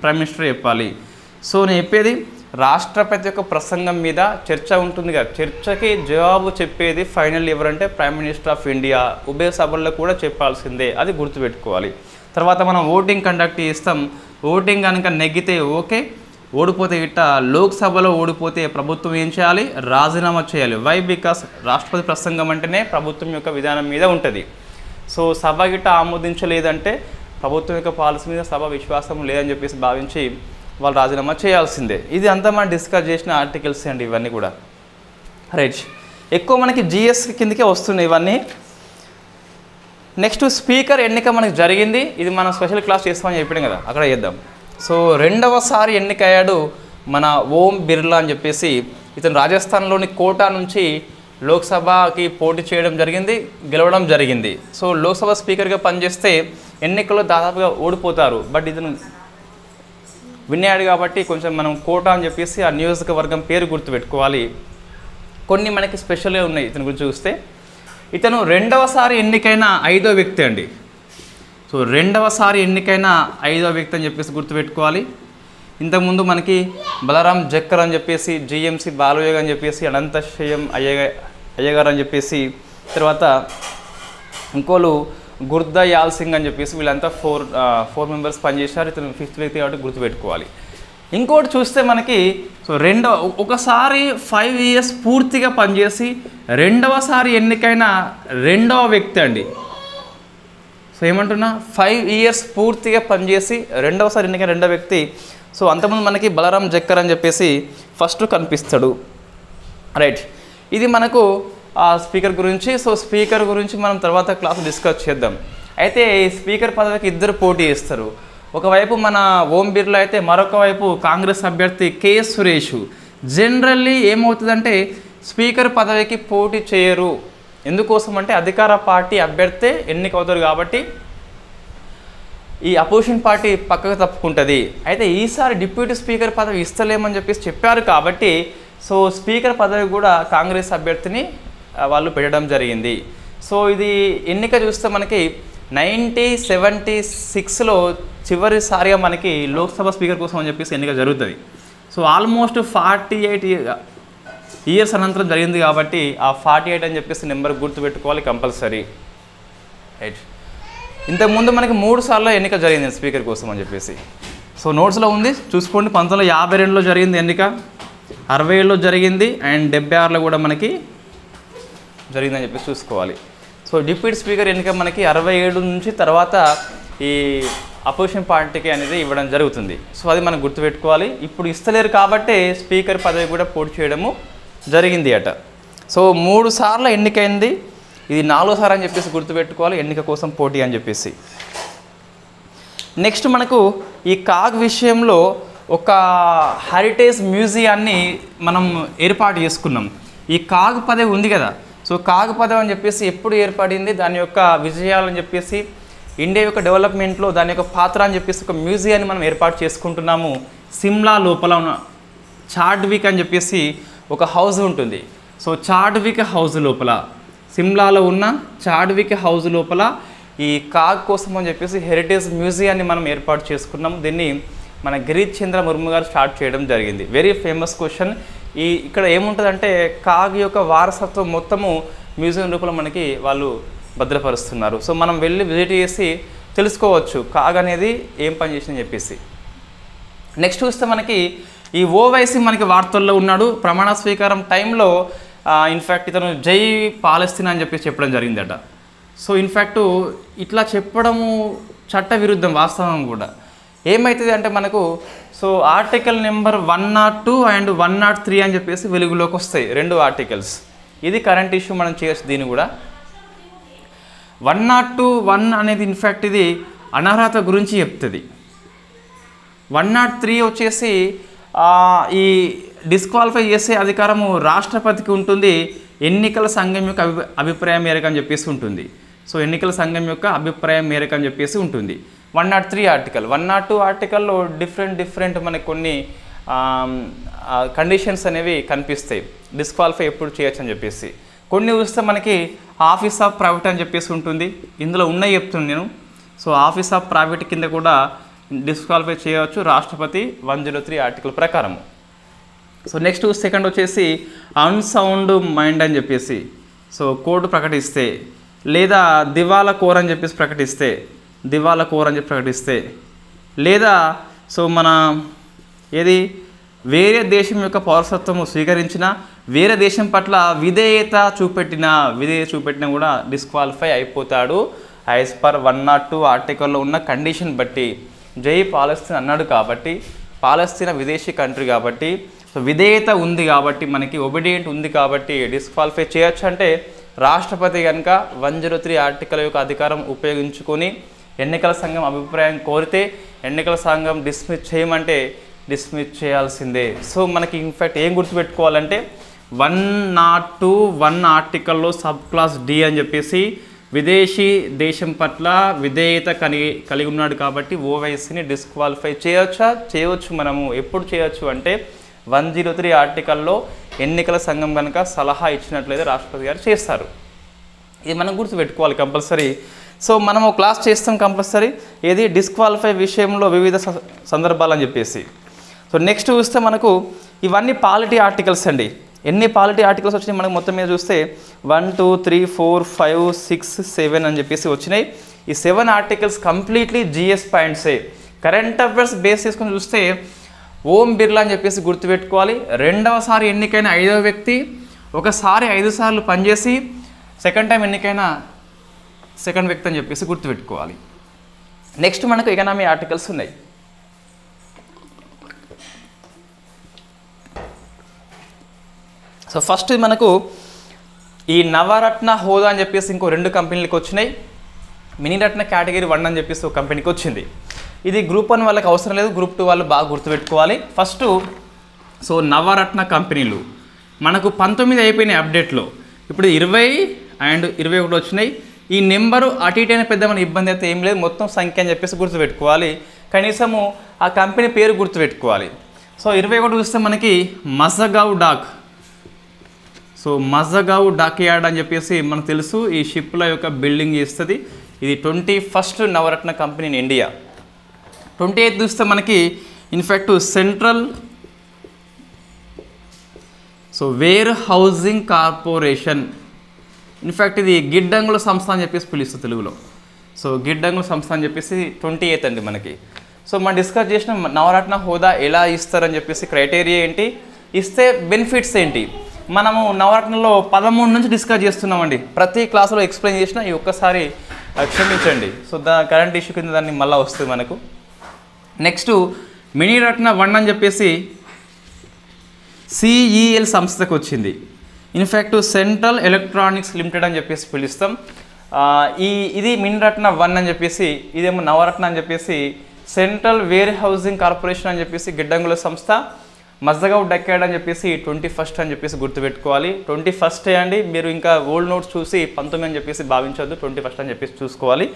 ప్రైమ్ మినిస్టర్ చెప్పాలి. సో నేను చెప్పేది రాష్ట్రపతి యొక్క ప్రసంగం మీద చర్చ ఉంటుంది కదా. చర్చకి జవాబు చెప్పేది ఫైనల్ ఎవరంటే ప్రైమ్ మినిస్టర్ ఆఫ్ ఇండియా ఉభయ సభల్లో కూడా చెప్పాల్సిందే. అది గుర్తుపెట్టుకోవాలి. తర్వాత మనం ఓటింగ్ కండక్ట్ చేస్తాం. ఓటింగ్ కనుక నెగ్గితే ఓకే. ఓడిపోతే ఇట్ట. లోక్సభలో ఓడిపోతే ప్రభుత్వం ఏం చేయాలి? రాజీనామా చేయాలి. వై బికాస్ రాష్ట్రపతి ప్రసంగం అంటేనే ప్రభుత్వం యొక్క విధానం మీద ఉంటుంది. సో సభ గిట్ట ఆమోదించలేదంటే ప్రభుత్వం యొక్క పాలసీ మీద సభ విశ్వాసం లేదని చెప్పేసి భావించి వాళ్ళు రాజీనామా చేయాల్సిందే. ఇది అంతా మనం డిస్కస్ చేసిన ఆర్టికల్స్ అండి ఇవన్నీ కూడా. రైట్. ఎక్కువ మనకి జిఎస్ కిందకే వస్తున్నాయి ఇవన్నీ. నెక్స్ట్ స్పీకర్ ఎన్నిక మనకి జరిగింది. ఇది మనం స్పెషల్ క్లాస్ చేస్తామని చెప్పాం కదా అక్కడ చేద్దాం. సో రెండవసారి ఎన్నికయ్యాడు మన ఓం బిర్లా అని చెప్పేసి ఇతను రాజస్థాన్లోని కోటా నుంచి లోక్సభకి పోటీ చేయడం జరిగింది గెలవడం జరిగింది. సో లోక్సభ స్పీకర్గా పనిచేస్తే ఎన్నికల్లో దాదాపుగా ఓడిపోతారు. బట్ ఇతను విన్నాడు కాబట్టి కొంచెం మనం కోట అని చెప్పేసి ఆ నియోజకవర్గం పేరు గుర్తుపెట్టుకోవాలి. కొన్ని మనకి స్పెషల్గా ఉన్నాయి ఇతని గురించి చూస్తే. ఇతను రెండవసారి ఎన్నికైన ఐదో వ్యక్తి అండి. సో రెండవసారి ఎన్నికైన ఐదో వ్యక్తి అని చెప్పేసి గుర్తుపెట్టుకోవాలి. ఇంతకుముందు మనకి బలరాం జక్కర్ అని చెప్పేసి జిఎంసి బాలయోగ్ అని చెప్పేసి అనంతశయం అయ్యే అయ్యగారు అని చెప్పేసి తర్వాత ఇంకోళ్ళు గుర్దా యాల్ సింగ్ అని చెప్పేసి వీళ్ళంతా ఫోర్ ఫోర్ మెంబర్స్ పనిచేశారు. ఇతను ఫిఫ్త్ వ్యక్తి కాబట్టి గుర్తుపెట్టుకోవాలి. ఇంకోటి చూస్తే మనకి సో రెండవ ఒకసారి ఫైవ్ ఇయర్స్ పూర్తిగా పనిచేసి రెండవసారి ఎన్నికైన రెండవ వ్యక్తి అండి. సో ఏమంటున్నా ఫైవ్ ఇయర్స్ పూర్తిగా పనిచేసి రెండవసారి ఎన్నికైన రెండవ వ్యక్తి. సో అంతకుముందు మనకి బలరాం జక్కర్ అని చెప్పేసి ఫస్ట్ కనిపిస్తాడు. రైట్. ఇది మనకు ఆ స్పీకర్ గురించి సో స్పీకర్ గురించి మనం తర్వాత క్లాస్ డిస్కస్ చేద్దాం. అయితే ఈ స్పీకర్ పదవికి ఇద్దరు పోటీ చేస్తారు. ఒకవైపు మన ఓం బిర్లా అయితే మరొక వైపు కాంగ్రెస్ అభ్యర్థి కె సురేష్. జనరల్లీ ఏమవుతుందంటే స్పీకర్ పదవికి పోటీ చేయరు. ఎందుకోసం అంటే అధికార పార్టీ అభ్యర్థే ఎన్నికవుతారు కాబట్టి ఈ అపోజిషన్ పార్టీ పక్కకు తప్పుకుంటుంది. అయితే ఈసారి డిప్యూటీ స్పీకర్ పదవి ఇస్తలేమని చెప్పేసి చెప్పారు కాబట్టి సో స్పీకర్ పదవి కూడా కాంగ్రెస్ అభ్యర్థిని వాళ్ళు పెట్టడం జరిగింది. సో ఇది ఎన్నిక చూస్తే మనకి నైంటీ సెవెంటీ సిక్స్లో చివరిసారిగా మనకి లోక్సభ స్పీకర్ కోసం అని చెప్పేసి ఎన్నిక జరుగుతుంది. So almost forty eight years అనంతరం జరిగింది కాబట్టి ఆ ఫార్టీ ఎయిట్ అని చెప్పేసి నెంబర్ గుర్తుపెట్టుకోవాలి కంపల్సరీ. రైట్ ఇంతకుముందు మనకి మూడు సార్లు ఎన్నిక జరిగింది స్పీకర్ కోసం అని చెప్పేసి. సో నోట్స్లో ఉంది చూసుకోండి పంతొమ్మిది వందల యాభై రెండులో జరిగింది ఎన్నిక. అరవై ఏళ్ళలో జరిగింది అండ్ డెబ్బై ఆరులో కూడా మనకి జరిగిందని చెప్పేసి చూసుకోవాలి. సో డిప్యూటీ స్పీకర్ ఎన్నిక మనకి అరవై ఏడు నుంచి తర్వాత ఈ అపోజిషన్ పార్టీకి అనేది ఇవ్వడం జరుగుతుంది. సో అది మనం గుర్తుపెట్టుకోవాలి. ఇప్పుడు ఇస్తలేరు కాబట్టే స్పీకర్ పదవి కూడా పోటీ చేయడము జరిగింది అట. సో మూడు సార్లు ఎన్నికైంది. ఇది నాలుగోసారి అని చెప్పేసి గుర్తుపెట్టుకోవాలి. ఎన్నిక కోసం పోటీ అని చెప్పేసి. నెక్స్ట్ మనకు ఈ కాగ్ విషయంలో ఒక హెరిటేజ్ మ్యూజియాన్ని మనం ఏర్పాటు చేసుకున్నాం. ఈ కాగ్ పదవి ఉంది కదా. సో కాగు పదవి అని చెప్పేసి ఎప్పుడు ఏర్పడింది? దాని యొక్క విజయాలని చెప్పేసి ఇండియా యొక్క డెవలప్మెంట్లో దాని యొక్క పాత్ర అని చెప్పేసి ఒక మ్యూజియాన్ని మనం ఏర్పాటు చేసుకుంటున్నాము. సిమ్లా లోపల ఉన్న చాడ్విక్ అని చెప్పేసి ఒక హౌస్ ఉంటుంది. సో చాడ్విక్ హౌస్ లోపల సిమ్లాలో ఉన్న చాడ్విక్ హౌస్ లోపల ఈ కాగ్ కోసం అని చెప్పేసి హెరిటేజ్ మ్యూజియాన్ని మనం ఏర్పాటు చేసుకున్నాం. దీన్ని మన గిరీష్ చంద్ర ముర్ము గారు స్టార్ట్ చేయడం జరిగింది. వెరీ ఫేమస్ క్వశ్చన్ ఈ ఇక్కడ ఏముంటుందంటే కాగ్ యొక్క వారసత్వం మొత్తము మ్యూజియం రూపంలో మనకి వాళ్ళు భద్రపరుస్తున్నారు. సో మనం వెళ్ళి విజిట్ చేసి తెలుసుకోవచ్చు కాగ్ అనేది ఏం పని చేసిందని చెప్పేసి. నెక్స్ట్ చూస్తే మనకి ఈ ఓవైసీ మనకి వార్తల్లో ఉన్నాడు. ప్రమాణ స్వీకారం టైంలో ఇన్ఫ్యాక్ట్ ఇతను జై పాలస్తీన్ అని చెప్పేసి చెప్పడం జరిగిందట. సో ఇన్ఫ్యాక్ట్ ఇట్లా చెప్పడము చట్ట విరుద్ధం వాస్తవం కూడా. ఏమవుతుంది అంటే మనకు so article number one nought two and one nought three అని చెప్పేసి వెలుగులోకి వస్తాయి రెండు ఆర్టికల్స్. ఇది కరెంట్ ఇష్యూ మనం చేయొచ్చు దీన్ని కూడా. వన్ నాట్ టూ వన్ అనేది ఇన్ఫ్యాక్ట్ ఇది అనర్హత గురించి చెప్తుంది. వన్ నాట్ త్రీ వచ్చేసి ఈ డిస్క్వాలిఫై చేసే అధికారము రాష్ట్రపతికి ఉంటుంది ఎన్నికల సంఘం యొక్క అభి అభిప్రాయం మేరకు అని చెప్పేసి ఉంటుంది. సో ఎన్నికల సంఘం యొక్క అభిప్రాయం మేరకు అని చెప్పేసి ఉంటుంది. One naught three article. One naught two ఆర్టికల్లో డిఫరెంట్ డిఫరెంట్ మనకి కొన్ని కండిషన్స్ అనేవి కనిపిస్తాయి. డిస్క్వాలిఫై ఎప్పుడు చేయొచ్చు అని చెప్పేసి. కొన్ని చూస్తే మనకి ఆఫీస్ ఆఫ్ ప్రైవేట్ అని చెప్పేసి ఉంటుంది. ఇందులో ఉన్నాయి చెప్తున్నాను నేను. సో ఆఫీస్ ఆఫ్ ప్రైవేట్ కింద కూడా డిస్క్వాలిఫై చేయవచ్చు రాష్ట్రపతి వన్ జీరో త్రీ ఆర్టికల్ ప్రకారము. సో నెక్స్ట్ సెకండ్ వచ్చేసి అన్సౌండ్ మైండ్ అని చెప్పేసి. సో కోర్టు ప్రకటిస్తే లేదా దివాలా కోర్ అని చెప్పేసి ప్రకటిస్తే దివాలా కోర్ అని చెప్పి ప్రకటిస్తే లేదా సో మన ఏది వేరే దేశం యొక్క పౌరసత్వము స్వీకరించిన వేరే దేశం పట్ల విధేయత చూపెట్టిన విధేయత చూపెట్టినా కూడా డిస్క్వాలిఫై అయిపోతాడు. As per one naught two ఆర్టికల్లో ఉన్న కండిషన్ బట్టి జై పాలస్తీన్ అన్నాడు కాబట్టి పాలస్తీనా విదేశీ కంట్రీ కాబట్టి సో విధేయత ఉంది కాబట్టి మనకి ఒబిడియంట్ ఉంది కాబట్టి డిస్క్వాలిఫై చేయొచ్చు అంటే రాష్ట్రపతి కనుక వన్ జీరో త్రీ ఆర్టికల్ యొక్క అధికారం ఉపయోగించుకొని ఎన్నికల సంఘం అభిప్రాయం కోరితే ఎన్నికల సంఘం డిస్మిస్ చేయమంటే డిస్మిస్ చేయాల్సిందే. సో మనకి ఇన్ఫ్యాక్ట్ ఏం గుర్తుపెట్టుకోవాలంటే వన్ నాట్ టూ వన్ ఆర్టికల్లో సబ్ క్లాస్ డి అని చెప్పేసి విదేశీ దేశం పట్ల విధేయత కలిగి కలిగి ఉన్నాడు కాబట్టి ఓవైసీని డిస్క్వాలిఫై చేయవచ్చా చేయవచ్చు మనము. ఎప్పుడు చేయవచ్చు అంటే వన్ జీరో త్రీ ఆర్టికల్లో ఎన్నికల సంఘం కనుక సలహా ఇచ్చినట్లయితే రాష్ట్రపతి గారు చేస్తారు. ఇది మనం గుర్తుపెట్టుకోవాలి కంపల్సరీ. సో మనం క్లాస్ చేస్తాం కంపల్సరీ. ఏది డిస్క్వాలిఫై విషయంలో వివిధ స- సందర్భాలు అని చెప్పేసి. సో నెక్స్ట్ చూస్తే మనకు ఇవన్నీ పాలిటీ ఆర్టికల్స్ అండి. ఎన్ని పాలిటీ ఆర్టికల్స్ వచ్చినాయి మనకు మొత్తం మీద చూస్తే one two three four five six seven అని చెప్పేసి వచ్చినాయి. ఈ సెవెన్ ఆర్టికల్స్ కంప్లీట్లీ జిఎస్ పాయింట్సే కరెంట్ అఫైర్స్ బేస్ చేసుకొని చూస్తే ఓం బిర్లా అని చెప్పేసి గుర్తుపెట్టుకోవాలి. రెండవసారి ఎన్నికైన ఐదవ వ్యక్తి ఒకసారి ఐదు సార్లు పనిచేసి సెకండ్ టైం ఎన్నికైన సెకండ్ వ్యక్తి అని చెప్పేసి గుర్తుపెట్టుకోవాలి. నెక్స్ట్ మనకు ఎకనామీ ఆర్టికల్స్ ఉన్నాయి. సో ఫస్ట్ మనకు ఈ నవరత్న హోదా అని చెప్పేసి ఇంకో రెండు కంపెనీలకు వచ్చినాయి. మినీరత్న కేటగిరీ వన్ అని చెప్పేసి ఒక కంపెనీకి వచ్చింది. ఇది గ్రూప్ వన్ వాళ్ళకి అవసరం లేదు గ్రూప్ టూ వాళ్ళు బాగా గుర్తుపెట్టుకోవాలి. ఫస్ట్ సో నవరత్న కంపెనీలు. మనకు పంతొమ్మిది అయిపోయినాయి అప్డేట్లో. ఇప్పుడు ఇరవై అండ్ ఇరవై ఒకటి వచ్చినాయి. ఈ నెంబరు అటు ఇటు అయినా పెద్ద మన ఇబ్బంది అయితే ఏం లేదు. మొత్తం సంఖ్య అని చెప్పేసి గుర్తుపెట్టుకోవాలి. కనీసము ఆ కంపెనీ పేరు గుర్తుపెట్టుకోవాలి. సో ఇరవై ఒకటి చూస్తే మనకి Mazagon dock. So Mazagon dockyard అని చెప్పేసి మనకు తెలుసు. ఈ షిప్ల యొక్క బిల్డింగ్ చేస్తుంది. ఇది twenty first Navratna company in India. Twenty eighth చూస్తే మనకి in fact central so warehousing corporation. In fact ఇది గిడ్డంగుల సంస్థ అని చెప్పేసి పిలుస్తుంది తెలుగులో. సో గిడ్డంగుల సంస్థ అని చెప్పేసి ట్వంటీ ఎయిత్ అండి మనకి. సో మనం డిస్కస్ చేసిన నవరత్న హోదా ఎలా ఇస్తారని చెప్పేసి క్రైటీరియా ఏంటి? ఇస్తే బెనిఫిట్స్ ఏంటి? మనము నవరత్నంలో పదమూడు నుంచి డిస్కస్ చేస్తున్నామండి. ప్రతి క్లాసులో ఎక్స్ప్లెయిన్ చేసిన ఈ ఒక్కసారి క్షమించండి. సో దా కరెంట్ ఇష్యూ కింద దాన్ని మళ్ళీ వస్తుంది మనకు. నెక్స్ట్ మినీరత్న వన్ అని చెప్పేసి సిఈఎల్ సంస్థకు వచ్చింది. ఇన్ఫ్యాక్ట్ సెంట్రల్ ఎలక్ట్రానిక్స్ లిమిటెడ్ అని చెప్పేసి పిలుస్తాం. ఈ ఇది మినరత్న వన్ అని చెప్పేసి ఇదేమో నవరత్న అని చెప్పేసి సెంట్రల్ వేర్ హౌసింగ్ కార్పొరేషన్ అని చెప్పేసి గిడ్డంగుల సంస్థ మజ్జగౌడ్ డెక్కాడ్ అని చెప్పేసి ట్వంటీ ఫస్ట్ అని చెప్పేసి గుర్తుపెట్టుకోవాలి. ట్వంటీ ఫస్ట్ అండి మీరు ఇంకా ఓల్డ్ నోట్స్ చూసి పంతొమ్మిది అని చెప్పేసి భావించొద్దు ట్వంటీ ఫస్ట్ అని చెప్పేసి చూసుకోవాలి.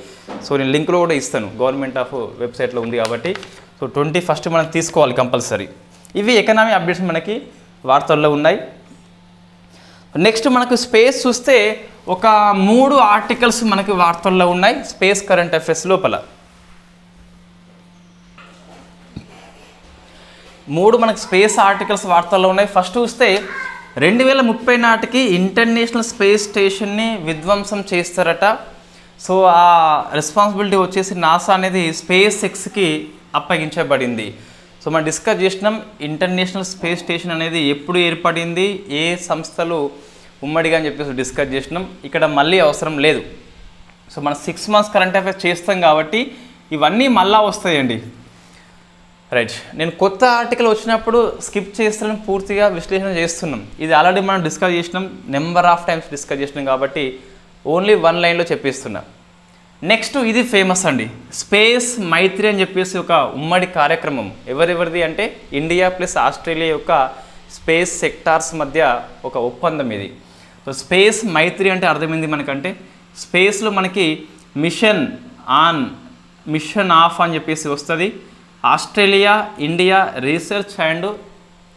సో నేను లింక్లో కూడా ఇస్తాను గవర్నమెంట్ ఆఫ్ వెబ్సైట్లో ఉంది కాబట్టి. సో ట్వంటీ ఫస్ట్ మనం తీసుకోవాలి కంపల్సరీ. ఇవి ఎకనామీ అప్డేట్స్ మనకి వార్తల్లో ఉన్నాయి. నెక్స్ట్ మనకు స్పేస్ చూస్తే ఒక మూడు ఆర్టికల్స్ మనకి వార్తల్లో ఉన్నాయి. స్పేస్ కరెంట్ అఫైర్స్ లోపల. మూడు మనకి స్పేస్ ఆర్టికల్స్ వార్తల్లో ఉన్నాయి. ఫస్ట్ చూస్తే రెండు వేల ముప్పై నాటికి ఇంటర్నేషనల్ స్పేస్ స్టేషన్ని విధ్వంసం చేస్తారట. సో ఆ రెస్పాన్సిబిలిటీ వచ్చేసి నాసా అనేది స్పేస్ ఎక్స్కి అప్పగించబడింది. సో మనం డిస్కస్ చేసినాం ఇంటర్నేషనల్ స్పేస్ స్టేషన్ అనేది ఎప్పుడు ఏర్పడింది ఏ సంస్థలు ఉమ్మడిగా అని చెప్పేసి డిస్కస్ చేసినాం. ఇక్కడ మళ్ళీ అవసరం లేదు. సో మనం సిక్స్ మంత్స్ కరెంట్ అఫైర్స్ చేస్తాం కాబట్టి ఇవన్నీ మళ్ళా వస్తాయండి. రైట్ నేను కొత్త ఆర్టికల్ వచ్చినప్పుడు స్కిప్ చేస్తాను పూర్తిగా విశ్లేషణ చేస్తున్నాం. ఇది ఆల్రెడీ మనం డిస్కస్ చేసినాం. నెంబర్ ఆఫ్ టైమ్స్ డిస్కస్ చేసినాం కాబట్టి ఓన్లీ వన్ లైన్లో చెప్పిస్తున్నా. నెక్స్ట్ ఇది ఫేమస్ అండి. స్పేస్ మైత్రి అని చెప్పేసి ఒక ఉమ్మడి కార్యక్రమం. ఎవరెవరిది అంటే ఇండియా ప్లస్ ఆస్ట్రేలియా యొక్క స్పేస్ సెక్టార్స్ మధ్య ఒక ఒప్పందం ఇది. సో స్పేస్ మైత్రి అంటే అర్థమైంది మనకంటే. స్పేస్లో మనకి మిషన్ ఆన్ మిషన్ ఆఫ్ అని చెప్పేసి వస్తుంది. Australia India research and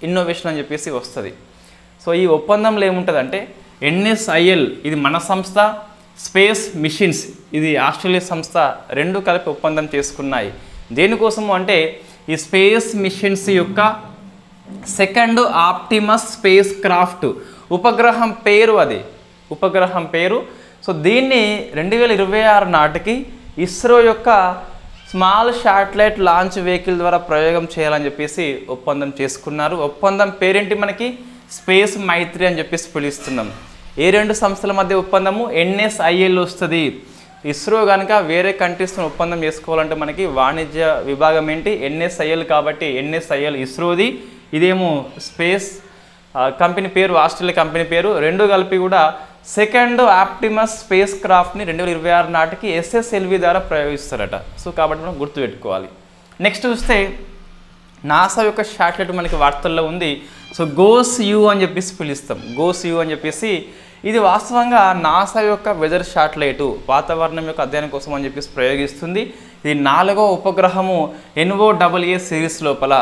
innovation అని చెప్పేసి వస్తుంది. సో ఈ ఒప్పందంలో ఏముంటుందంటే ఎన్ఎస్ఐఎల్ ఇది మన సంస్థ స్పేస్ మిషన్స్ ఇది ఆస్ట్రేలియా సంస్థ రెండు కలిపి ఒప్పందం చేసుకున్నాయి. దేనికోసము అంటే ఈ స్పేస్ మిషన్స్ యొక్క సెకండ్ ఆప్టిమస్ స్పేస్ క్రాఫ్ట్ ఉపగ్రహం పేరు అది. ఉపగ్రహం పేరు. సో దీన్ని రెండు వేల ఇరవై ఆరు నాటికి ఇస్రో యొక్క స్మాల్ శాటిలైట్ లాంచ్ వెహికల్ ద్వారా ప్రయోగం చేయాలని చెప్పేసి ఒప్పందం చేసుకున్నారు. ఒప్పందం పేరేంటి మనకి? స్పేస్ మైత్రి అని చెప్పేసి పిలుస్తున్నాం. ఏ రెండు సంస్థల మధ్య ఒప్పందము? ఎన్ఎస్ఐఎల్ వస్తుంది. ఇస్రో కనుక వేరే కంట్రీస్తో ఒప్పందం చేసుకోవాలంటే మనకి వాణిజ్య విభాగం ఏంటి? ఎన్ఎస్ఐఎల్ కాబట్టి ఎన్ఎస్ఐఎల్ ఇస్రోది. ఇదేమో స్పేస్ కంపెనీ పేరు ఆస్ట్రేలియా కంపెనీ పేరు రెండు కలిపి కూడా సెకండ్ ఆప్టిమస్ స్పేస్ క్రాఫ్ట్ని రెండు వేల ఇరవై ఆరు నాటికి ఎస్ఎస్ఎల్వి ద్వారా ప్రయోగిస్తారట. సో కాబట్టి మనం గుర్తుపెట్టుకోవాలి. నెక్స్ట్ చూస్తే నాసా యొక్క శాటిలైట్ మనకి వార్తల్లో ఉంది. సో గోస్ యూ అని చెప్పేసి పిలుస్తాం. గోస్ యూ అని చెప్పేసి ఇది వాస్తవంగా నాసా యొక్క వెదర్ శాటిలైటు వాతావరణం యొక్క అధ్యయనం కోసం అని చెప్పేసి ప్రయోగిస్తుంది. ఇది నాలుగో ఉపగ్రహము N O W A series లోపల.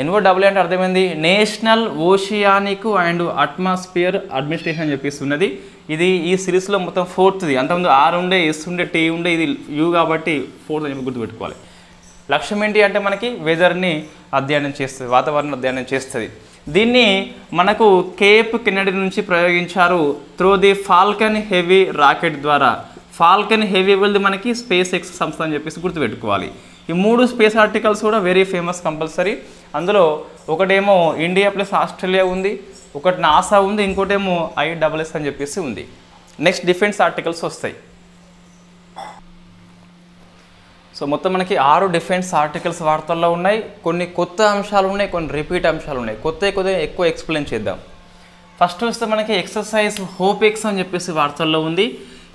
ఎన్ఓ డబ్ల్యూ అంటే అర్థమైంది national oceanic and atmosphere administration అని ఇది ఈ సిరీస్లో మొత్తం ఫోర్త్ది. అంతకుముందు ఆర్ ఉండే ఎస్ ఉండే టీ ఉండే ఇది యూ కాబట్టి ఫోర్త్ అని చెప్పి గుర్తుపెట్టుకోవాలి. లక్ష్యం ఏంటి అంటే మనకి వెదర్ని అధ్యయనం చేస్తుంది వాతావరణం అధ్యయనం చేస్తుంది. దీన్ని మనకు కేప్ కెనడీ నుంచి ప్రయోగించారు through the Falcon Heavy rocket ద్వారా. ఫాల్కన్ హెవీ వెళ్ళి మనకి స్పేస్ ఎక్స్ సంస్థ అని చెప్పేసి గుర్తుపెట్టుకోవాలి. ఈ మూడు స్పేస్ ఆర్టికల్స్ కూడా వెరీ ఫేమస్ కంపల్సరీ అందులో ఒకటేమో ఇండియా ప్లస్ ఆస్ట్రేలియా ఉంది ఒకటి నాసా ఉంది ఇంకోటేమో ఐడబ్ల్యూఎస్ అని చెప్పేసి ఉంది. నెక్స్ట్ డిఫెన్స్ ఆర్టికల్స్ వస్తాయి. సో మొత్తం మనకి ఆరు డిఫెన్స్ ఆర్టికల్స్ వార్తల్లో ఉన్నాయి. కొన్ని కొత్త అంశాలు ఉన్నాయి కొన్ని రిపీట్ అంశాలు ఉన్నాయి. కొత్త కొద్దిగా ఎక్కువ ఎక్స్ప్లెయిన్ చేద్దాం. ఫస్ట్ వస్తే మనకి ఎక్సర్సైజ్ హోపెక్స్ ఎక్స్ అని చెప్పేసి వార్తల్లో ఉంది.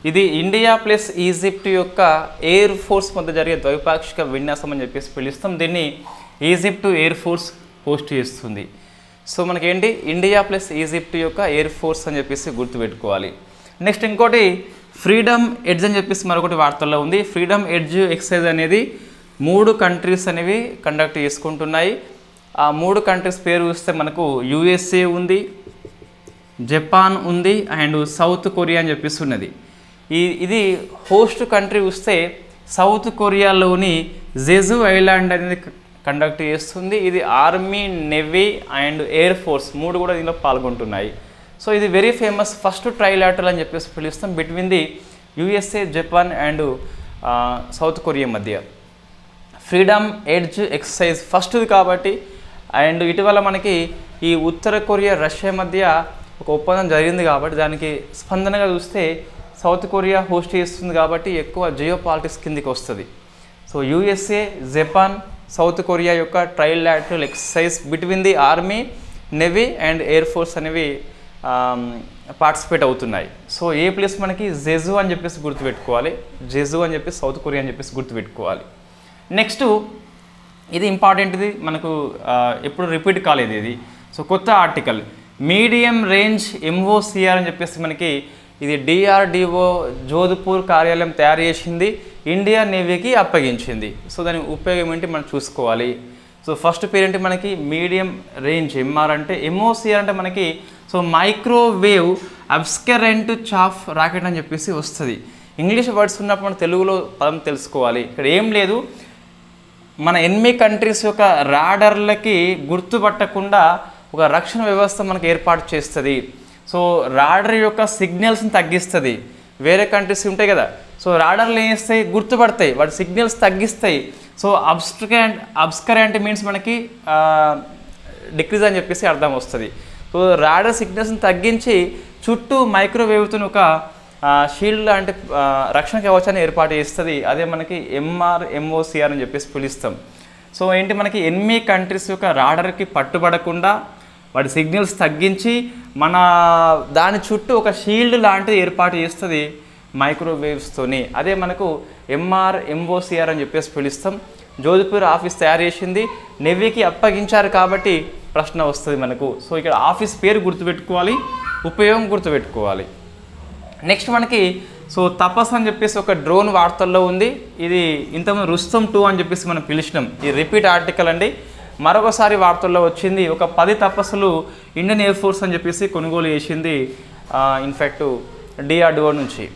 ఇది ఇండియా ప్లస్ ఈజిప్ట్ యొక్క ఎయిర్ ఫోర్స్ మధ్య జరిగే ద్వైపాక్షిక విన్యాసం అని చెప్పేసి పిలుస్తాం. దీన్ని ఈజిప్ట్ ఎయిర్ ఫోర్స్ హోస్ట్ చేస్తుంది. సో మనకేంటి? ఇండియా ప్లస్ ఈజిప్ట్ యొక్క ఎయిర్ ఫోర్స్ అని చెప్పేసి గుర్తుపెట్టుకోవాలి. నెక్స్ట్ ఇంకోటి ఫ్రీడమ్ ఎడ్జ్ అని చెప్పేసి మరొకటి వార్తల్లో ఉంది. ఫ్రీడమ్ ఎడ్జ్ ఎక్సైజ్ అనేది మూడు కంట్రీస్ అనేవి కండక్ట్ చేసుకుంటున్నాయి. ఆ మూడు కంట్రీస్ పేరు చూస్తే మనకు యుఎస్ఏ ఉంది జపాన్ ఉంది అండ్ సౌత్ కొరియా అని చెప్పేసి ఉన్నది. ఈ ఇది హోస్ట్ కంట్రీ వస్తే సౌత్ కొరియాలోని జెజు ఐలాండ్ అనేది కండక్ట్ చేస్తుంది. ఇది army navy and air force మూడు కూడా దీనిలో పాల్గొంటున్నాయి. సో ఇది వెరీ ఫేమస్ ఫస్ట్ ట్రైలాటరల్ అని చెప్పేసి పిలుస్తాం. Between the USA Japan and South Korea మధ్య. ఫ్రీడమ్ ఎడ్జ్ ఎక్సర్సైజ్ ఫస్ట్ది కాబట్టి. అండ్ ఇటీవల మనకి ఈ ఉత్తర కొరియా రష్యా మధ్య ఒక ఒప్పందం జరిగింది కాబట్టి దానికి స్పందనగా చూస్తే సౌత్ కొరియా హోస్ట్ చేస్తుంది కాబట్టి ఎక్కువ జియో పాలిటిక్స్ కిందికి వస్తుంది. So USA Japan South Korea యొక్క trilateral exercise between the army navy and air force అనేవి పార్టిసిపేట్ అవుతున్నాయి. సో ఏ ప్లేస్ మనకి జెజు అని చెప్పేసి గుర్తుపెట్టుకోవాలి. జెజు అని చెప్పేసి సౌత్ కొరియా అని చెప్పేసి గుర్తుపెట్టుకోవాలి. నెక్స్ట్ ఇది ఇంపార్టెంట్ది. మనకు ఎప్పుడు రిపీట్ కాలేదు ఇది. సో కొత్త ఆర్టికల్. మీడియం రేంజ్ ఎంఓసిఆర్ అని చెప్పేసి మనకి ఇది డిఆర్డిఓ జోధ్పూర్ కార్యాలయం తయారు చేసింది. ఇండియా నేవీకి అప్పగించింది. సో దాని ఉపయోగం ఏంటి మనం చూసుకోవాలి. సో ఫస్ట్ పేరేంటి మనకి? మీడియం రేంజ్ ఎంఆర్ అంటే ఎంఓసిఆర్ అంటే మనకి so microwave obscurant chaff rocket అని చెప్పేసి వస్తుంది. ఇంగ్లీష్ వర్డ్స్ ఉన్నప్పుడు మనం తెలుగులో పదం తెలుసుకోవాలి. ఇక్కడ ఏం లేదు. మన ఎన్మీ కంట్రీస్ యొక్క రాడర్లకి గుర్తుపట్టకుండా ఒక రక్షణ వ్యవస్థ మనకు ఏర్పాటు చేస్తుంది. సో రాడర్ యొక్క సిగ్నల్స్ని తగ్గిస్తుంది. వేరే కంట్రీస్ ఉంటాయి కదా. సో రాడర్లు ఏం చేస్తాయి? గుర్తుపడతాయి. వాటి సిగ్నల్స్ తగ్గిస్తాయి. సో అబ్స్ట్రకెంట్ అబ్స్కరెంట్ మీన్స్ మనకి డిక్రీజ్ అని చెప్పేసి అర్థం వస్తుంది. సో రాడర్ సిగ్నల్స్ని తగ్గించి చుట్టూ మైక్రోవేవ్తో ఒక షీల్డ్ లాంటి రక్షణ కవచాన్ని ఏర్పాటు చేస్తుంది. అదే మనకి ఎంఆర్ ఎంఓసిఆర్ అని చెప్పేసి పిలుస్తాం. సో ఏంటి మనకి ఎనిమి కంట్రీస్ యొక్క రాడర్కి పట్టుబడకుండా వాటి సిగ్నల్స్ తగ్గించి మన దాని చుట్టూ ఒక షీల్డ్ లాంటిది ఏర్పాటు చేస్తుంది మైక్రోవేవ్స్తోని. అదే మనకు ఎంఆర్ ఎంఓసిఆర్ అని చెప్పేసి పిలుస్తాం. జోధ్పూర్ ఆఫీస్ తయారు చేసింది. నెవీకి అప్పగించారు కాబట్టి ప్రశ్న వస్తుంది మనకు. సో ఇక్కడ ఆఫీస్ పేరు గుర్తుపెట్టుకోవాలి ఉపయోగం గుర్తుపెట్టుకోవాలి. నెక్స్ట్ మనకి సో తపస్ అని చెప్పేసి ఒక డ్రోన్ వార్తల్లో ఉంది. ఇది ఇంతకుముందు రుస్తం టూ అని చెప్పేసి మనం పిలిచినాం. ఇది రిపీట్ ఆర్టికల్ అండి. మరొకసారి వార్తల్లో వచ్చింది ఒక పది తపస్సులు ఇండియన్ ఎయిర్ ఫోర్స్ అని చెప్పేసి కొనుగోలు చేసింది ఇన్ఫ్యాక్ట్ డిఆర్డిఓ నుంచి.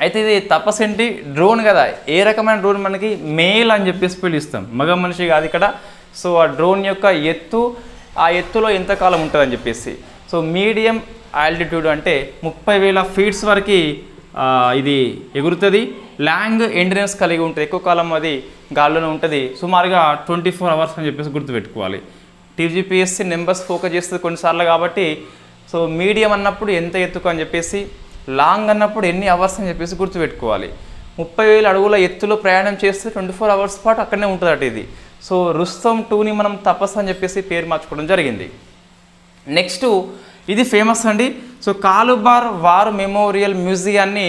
అయితే ఇది తపస్సు ఏంటి? డ్రోన్ కదా. ఏ రకమైన డ్రోన్ మనకి? మేల్ అని చెప్పేసి పిలుస్తాం. మగ మనిషి కాదు ఇక్కడ. సో ఆ డ్రోన్ యొక్క ఎత్తు ఆ ఎత్తులో ఎంతకాలం ఉంటుందని చెప్పేసి. సో మీడియం ఆల్టిట్యూడ్ అంటే ముప్పై వేల ఫీట్స్ వరకు ఇది ఎగురుతుంది. లాంగ్ ఎండినెన్స్ కలిగి ఉంటుంది ఎక్కువ కాలం అది గాల్లోనే ఉంటుంది. సుమారుగా ట్వంటీ ఫోర్ అవర్స్ అని చెప్పేసి గుర్తుపెట్టుకోవాలి. టీజీపీఎస్సీ నెంబర్స్ ఫోకస్ చేస్తుంది కొన్నిసార్లు కాబట్టి సో మీడియం అన్నప్పుడు ఎంత ఎత్తుకు అని చెప్పేసి లాంగ్ అన్నప్పుడు ఎన్ని అవర్స్ అని చెప్పేసి గుర్తుపెట్టుకోవాలి. ముప్పై వేల అడుగుల ఎత్తులో ప్రయాణం చేస్తే ట్వంటీ ఫోర్ అవర్స్ పాటు అక్కడనే ఉంటుందట ఇది. సో రుస్తం టూని మనం తపస్సు అని చెప్పేసి పేరు మార్చుకోవడం జరిగింది. నెక్స్ట్ ఇది ఫేమస్ అండి. సో కాలుబార్ వార్ మెమోరియల్ మ్యూజియాన్ని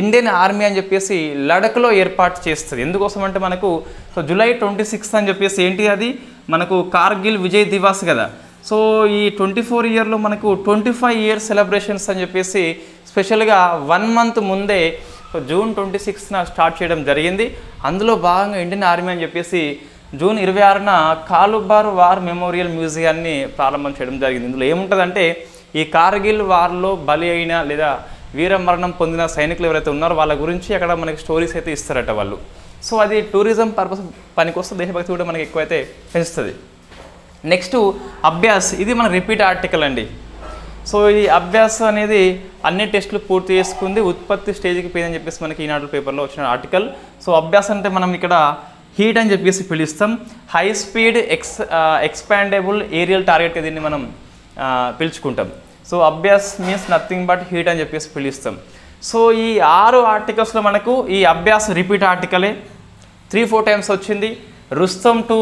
ఇండియన్ ఆర్మీ అని చెప్పేసి లడఖ్లో ఏర్పాటు చేస్తుంది. ఎందుకోసం అంటే మనకు సో జూలై ట్వంటీ సిక్స్త్ అని చెప్పేసి ఏంటి అది? మనకు కార్గిల్ విజయ్ దివాస్ కదా. సో ఈ ట్వంటీ ఫోర్ ఇయర్లో మనకు ట్వంటీ ఫైవ్ ఇయర్స్ సెలబ్రేషన్స్ అని చెప్పేసి స్పెషల్గా వన్ మంత్ ముందే జూన్ ట్వంటీ సిక్స్త్న స్టార్ట్ చేయడం జరిగింది. అందులో భాగంగా ఇండియన్ ఆర్మీ అని చెప్పేసి జూన్ ఇరవై ఆరున కాలుబార్ వార్ మెమోరియల్ మ్యూజియాన్ని ప్రారంభం చేయడం జరిగింది. ఇందులో ఏముంటుందంటే ఈ కార్గిల్ వార్లో బలి అయిన లేదా వీరమరణం పొందిన సైనికులు ఎవరైతే ఉన్నారో వాళ్ళ గురించి అక్కడ మనకి స్టోరీస్ అయితే ఇస్తారట వాళ్ళు. సో అది టూరిజం పర్పస్ పనికొస్తే దేశభక్తి కూడా మనకి ఎక్కువైతే పెంచుతుంది. నెక్స్ట్ అభ్యాస్ ఇది మన రిపీట్ ఆర్టికల్ అండి. సో ఈ అభ్యాస్ అనేది అన్ని టెస్టులు పూర్తి చేసుకుంది ఉత్పత్తి స్టేజ్కి పోయిందని చెప్పేసి మనకి ఈనాడు పేపర్లో వచ్చిన ఆర్టికల్. సో అభ్యాస్ అంటే మనం ఇక్కడ హీట్ అని చెప్పేసి పిలుస్తాం. High speed ex expendable aerial target దీన్ని మనం పిలుచుకుంటాం. So Abhyas means nothing but heat అని చెప్పేసి పిలుస్తాం. సో ఈ ఆరు ఆర్టికల్స్లో మనకు ఈ అభ్యాస్ రిపీట్ ఆర్టికలే త్రీ ఫోర్ టైమ్స్ వచ్చింది. రుస్తం టు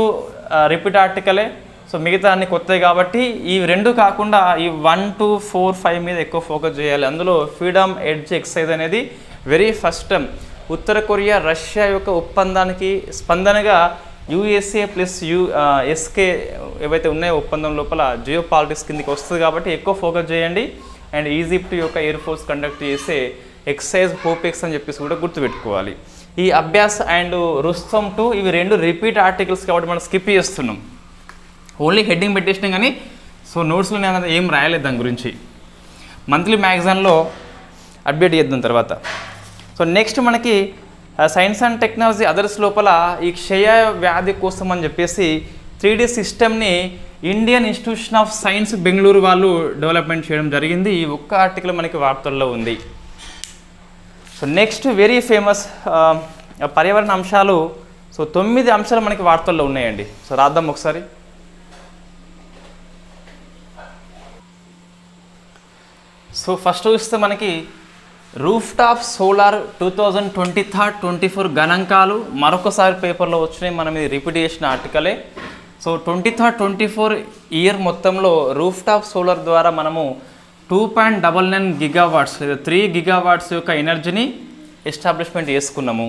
రిపీట్ ఆర్టికలే సో మిగతా అన్ని కొత్తవి కాబట్టి ఈ రెండు కాకుండా ఈ వన్ టూ ఫోర్ ఫైవ్ మీద ఎక్కువ ఫోకస్ చేయాలి. అందులో ఫ్రీడమ్ ఎడ్జ్ ఎక్సైజ్ అనేది వెరీ ఫస్ట్ టైం ఉత్తర కొరియా రష్యా యొక్క ఒప్పందానికి స్పందనగా యుఎస్ఏ ప్లస్ యు ఎస్కే ఏవైతే ఉన్నాయో ఒప్పందం లోపల జియో పాలిటిక్స్ కిందకి వస్తుంది కాబట్టి ఎక్కువ ఫోకస్ చేయండి. అండ్ ఈజిప్ట్ యొక్క ఎయిర్ ఫోర్స్ కండక్ట్ చేసే ఎక్సైజ్ హోపెక్స్ అని చెప్పేసి కూడా గుర్తుపెట్టుకోవాలి. ఈ అభ్యాస్ అండ్ రుస్తం టూ ఇవి రెండు రిపీట్ ఆర్టికల్స్ కాబట్టి మనం స్కిప్ చేస్తున్నాం. ఓన్లీ హెడ్డింగ్ పెట్టేసినాం కానీ సో నోట్స్లో నేను ఏం రాయలేదు దాని గురించి. మంత్లీ మ్యాగజైన్లో అప్డేట్ చేద్దాం తర్వాత. సో నెక్స్ట్ మనకి సైన్స్ అండ్ టెక్నాలజీ అదర్స్ లోపల ఈ క్షయ వ్యాధి కోసం అని చెప్పేసి త్రీ డి సిస్టమ్ని Indian institution of science Bengaluru వాళ్ళు డెవలప్మెంట్ చేయడం జరిగింది. ఈ ఒక్క ఆర్టికల్ మనకి వార్తల్లో ఉంది. సో నెక్స్ట్ వెరీ ఫేమస్ పర్యావరణ అంశాలు. సో తొమ్మిది అంశాలు మనకి వార్తల్లో ఉన్నాయండి. సో రాద్దాం ఒకసారి. సో ఫస్ట్ చూస్తే మనకి rooftop solar two thousand twenty third twenty four గణాంకాలు మరొకసారి పేపర్లో వచ్చినాయి. మనం ఇది రిపీట్ చేసిన ఆర్టికలే. So twenty third twenty four year మొత్తంలో రూఫ్ టాప్ సోలార్ ద్వారా మనము two point double nine gigawatts లేదా త్రీ గిగావాట్స్ యొక్క ఎనర్జీని ఎస్టాబ్లిష్మెంట్ చేసుకున్నాము.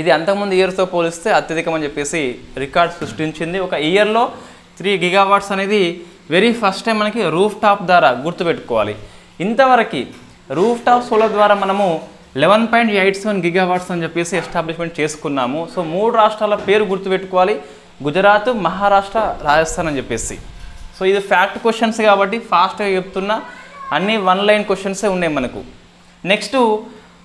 ఇది అంతకుముందు ఇయర్తో పోలిస్తే అత్యధికం అని చెప్పేసి రికార్డ్ సృష్టించింది. ఒక ఇయర్లో త్రీ గిగావాట్స్ అనేది వెరీ ఫస్ట్ టైం మనకి రూఫ్ టాప్ ద్వారా గుర్తుపెట్టుకోవాలి. ఇంతవరకు రూఫ్ టాప్ సోలార్ ద్వారా మనము eleven point eight seven gigawatts అని చెప్పేసి ఎస్టాబ్లిష్మెంట్ చేసుకున్నాము. సో మూడు రాష్ట్రాల పేరు గుర్తుపెట్టుకోవాలి. గుజరాత్ మహారాష్ట్ర రాజస్థాన్ అని చెప్పేసి. సో ఇది ఫ్యాక్ట్ క్వశ్చన్స్ కాబట్టి ఫాస్ట్గా చెప్తున్నా అన్ని వన్ లైన్ క్వశ్చన్సే ఉన్నాయి మనకు. నెక్స్ట్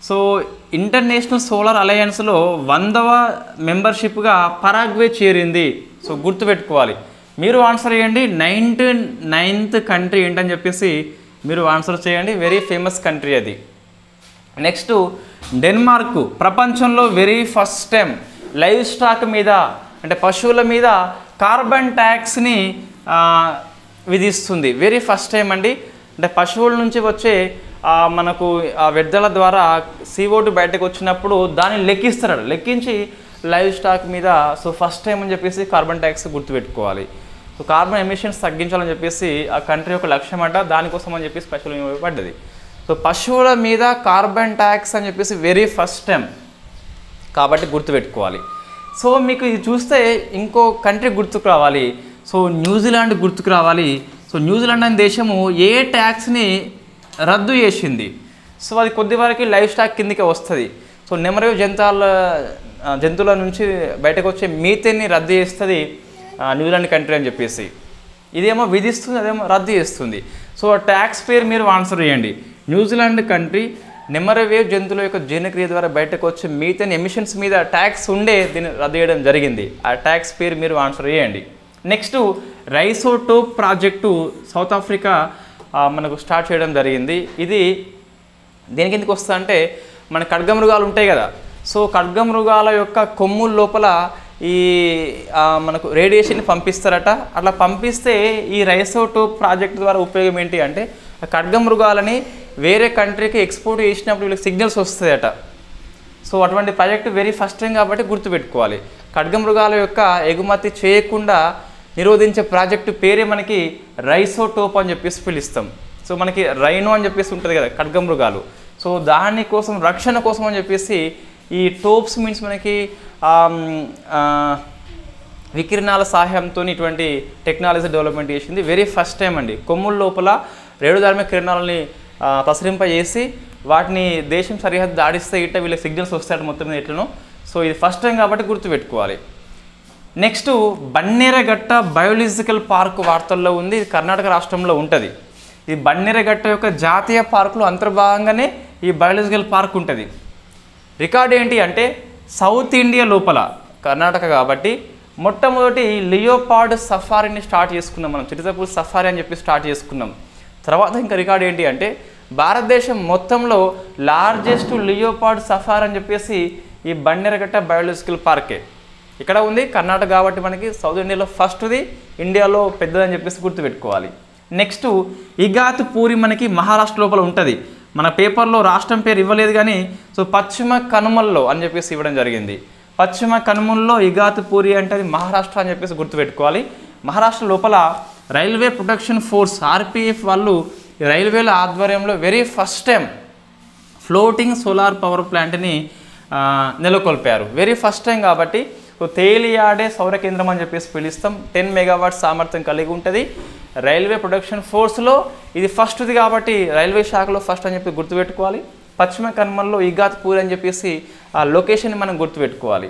సో ఇంటర్నేషనల్ సోలార్ అలయన్స్లో వందవ మెంబర్షిప్గా పరాగ్వే చేరింది. సో గుర్తుపెట్టుకోవాలి. మీరు ఆన్సర్ చేయండి. నైన్త్ నైన్త్ కంట్రీ ఏంటని చెప్పేసి మీరు ఆన్సర్ చేయండి. వెరీ ఫేమస్ కంట్రీ అది. నెక్స్ట్ డెన్మార్క్ ప్రపంచంలో very first time livestock మీద అంటే పశువుల మీద కార్బన్ ట్యాక్స్ని విధిస్తుంది. వెరీ ఫస్ట్ టైం అండి. అంటే పశువుల నుంచి వచ్చే మనకు ఆ వ్యర్థాల ద్వారా సీఓటు బయటకు వచ్చినప్పుడు దాన్ని లెక్కిస్తున్నాడు లెక్కించి లైవ్ స్టాక్ మీద సో ఫస్ట్ టైం అని చెప్పేసి కార్బన్ ట్యాక్స్ గుర్తుపెట్టుకోవాలి. సో కార్బన్ ఎమిషన్స్ తగ్గించాలని చెప్పేసి ఆ కంట్రీ యొక్క లక్ష్యం అంట. దానికోసం అని చెప్పి స్పెషల్ పడ్డది. సో పశువుల మీద కార్బన్ ట్యాక్స్ అని చెప్పేసి వెరీ ఫస్ట్ టైం కాబట్టి గుర్తుపెట్టుకోవాలి. సో మీకు ఇది చూస్తే ఇంకో కంట్రీ గుర్తుకు రావాలి. సో న్యూజిలాండ్ గుర్తుకు రావాలి. సో న్యూజిలాండ్ అనే దేశము ఏ ట్యాక్స్ని రద్దు చేసింది? సో అది కొద్ది వరకు లైఫ్ స్టాక్ కిందకే వస్తుంది. సో నెమరేవ్ జంతువుల జంతువుల నుంచి బయటకు వచ్చే మీథేన్ని రద్దు చేస్తుంది న్యూజిలాండ్ కంట్రీ అని చెప్పేసి. ఇదేమో విధిస్తుంది అదేమో రద్దు చేస్తుంది. సో ట్యాక్స్ పేరు మీరు ఆన్సర్ చేయండి. న్యూజిలాండ్ కంట్రీ నెమరవేవ్ జంతువుల యొక్క జీర్ణక్రియ ద్వారా బయటకు వచ్చే మీథేన్ ఎమిషన్స్ మీద ట్యాక్స్ ఉండే దీన్ని రద్దు చేయడం జరిగింది. ఆ ట్యాక్స్ పేరు మీరు ఆన్సర్ చేయండి. Next Rhisotope project South Africa మనకు స్టార్ట్ చేయడం జరిగింది. ఇది దేనికి ఎందుకు వస్తా అంటే మన ఖడ్గమృగాలు ఉంటాయి కదా. సో ఖడ్గమృగాల యొక్క కొమ్ముల లోపల ఈ మనకు రేడియేషన్ పంపిస్తారట. అట్లా పంపిస్తే ఈ రైసోటో ప్రాజెక్ట్ ద్వారా ఉపయోగం ఏంటి అంటే ఖడ్గమృగాలని వేరే కంట్రీకి ఎక్స్పోర్ట్ చేసినప్పుడు వీళ్ళకి సిగ్నల్స్ వస్తాయట. సో అటువంటి ప్రాజెక్ట్ వెరీ ఫస్ట్ టైం కాబట్టి గుర్తుపెట్టుకోవాలి. ఖడ్గమృగాల యొక్క ఎగుమతి చేయకుండా నిరోధించే ప్రాజెక్టు పేరే మనకి రైసోటోప్ అని చెప్పేసి పిలుస్తాం. సో మనకి రైనో అని చెప్పేసి ఉంటుంది కదా ఖడ్గమృగాలు. సో దాని కోసం రక్షణ కోసం అని చెప్పేసి ఈ టోప్స్ మీన్స్ మనకి వికిరణాల సహాయంతో ఇటువంటి టెక్నాలజీ డెవలప్మెంట్ చేసింది. వెరీ ఫస్ట్ టైం అండి. కొమ్ముల లోపల రేడుధార్మిక కిరణాలని ప్రసరింపజేసి వాటిని దేశం సరిహద్దు దాడిస్తే ఇట్ట వీళ్ళకి సిగ్నల్స్ వస్తాయట మొత్తం మీద ఎట్లనో. సో ఇది ఫస్ట్ టైం కాబట్టి గుర్తుపెట్టుకోవాలి. నెక్స్ట్ బన్నేరగట్ట బయోలాజికల్ పార్క్ వార్తల్లో ఉంది. ఇది కర్ణాటక రాష్ట్రంలో ఉంటుంది. ఈ బన్నేరగట్ట యొక్క జాతీయ పార్కులో అంతర్భాగంగానే ఈ బయోలాజికల్ పార్క్ ఉంటుంది. రికార్డ్ ఏంటి అంటే సౌత్ ఇండియా లోపల కర్ణాటక కాబట్టి మొట్టమొదటి లియోపార్డ్ సఫారీని స్టార్ట్ చేసుకున్నాం మనం. చిరుతపూర్ సఫారీ అని చెప్పి స్టార్ట్ చేసుకున్నాం తర్వాత ఇంకా రికార్డ్ ఏంటి అంటే భారతదేశం మొత్తంలో లార్జెస్ట్ లియోపాడ్ సఫార్ అని చెప్పేసి ఈ బండెరగట్ట బయోలాజికల్ పార్కే. ఇక్కడ ఉంది కర్ణాటక కాబట్టి మనకి సౌత్ ఇండియాలో ఫస్ట్ది ఇండియాలో పెద్దదని చెప్పేసి గుర్తుపెట్టుకోవాలి. నెక్స్ట్ ఇగాత్ పూరి మనకి మహారాష్ట్ర లోపల ఉంటుంది. మన పేపర్లో రాష్ట్రం పేరు ఇవ్వలేదు కానీ సో పశ్చిమ కనుమల్లో అని చెప్పేసి ఇవ్వడం జరిగింది. పశ్చిమ కనుమల్లో ఇగాత్ పూరి అంటే అది మహారాష్ట్ర అని చెప్పేసి గుర్తుపెట్టుకోవాలి. మహారాష్ట్ర లోపల రైల్వే ప్రొటెక్షన్ ఫోర్స్ ఆర్పిఎఫ్ వాళ్ళు ఈ రైల్వేల ఆధ్వర్యంలో very first time floating solar power ప్లాంట్ని నెలకొల్పారు. వెరీ ఫస్ట్ టైం కాబట్టి తేలియాడే సౌర కేంద్రం అని చెప్పేసి పిలుస్తాం. టెన్ మెగావాట్ సామర్థ్యం కలిగి ఉంటుంది. రైల్వే ప్రొడక్షన్ ఫోర్స్లో ఇది ఫస్ట్ది కాబట్టి రైల్వే శాఖలో ఫస్ట్ అని చెప్పి గుర్తుపెట్టుకోవాలి. పశ్చిమ కన్మల్లో ఇగాత్పూర్ అని చెప్పేసి ఆ లొకేషన్ మనం గుర్తుపెట్టుకోవాలి.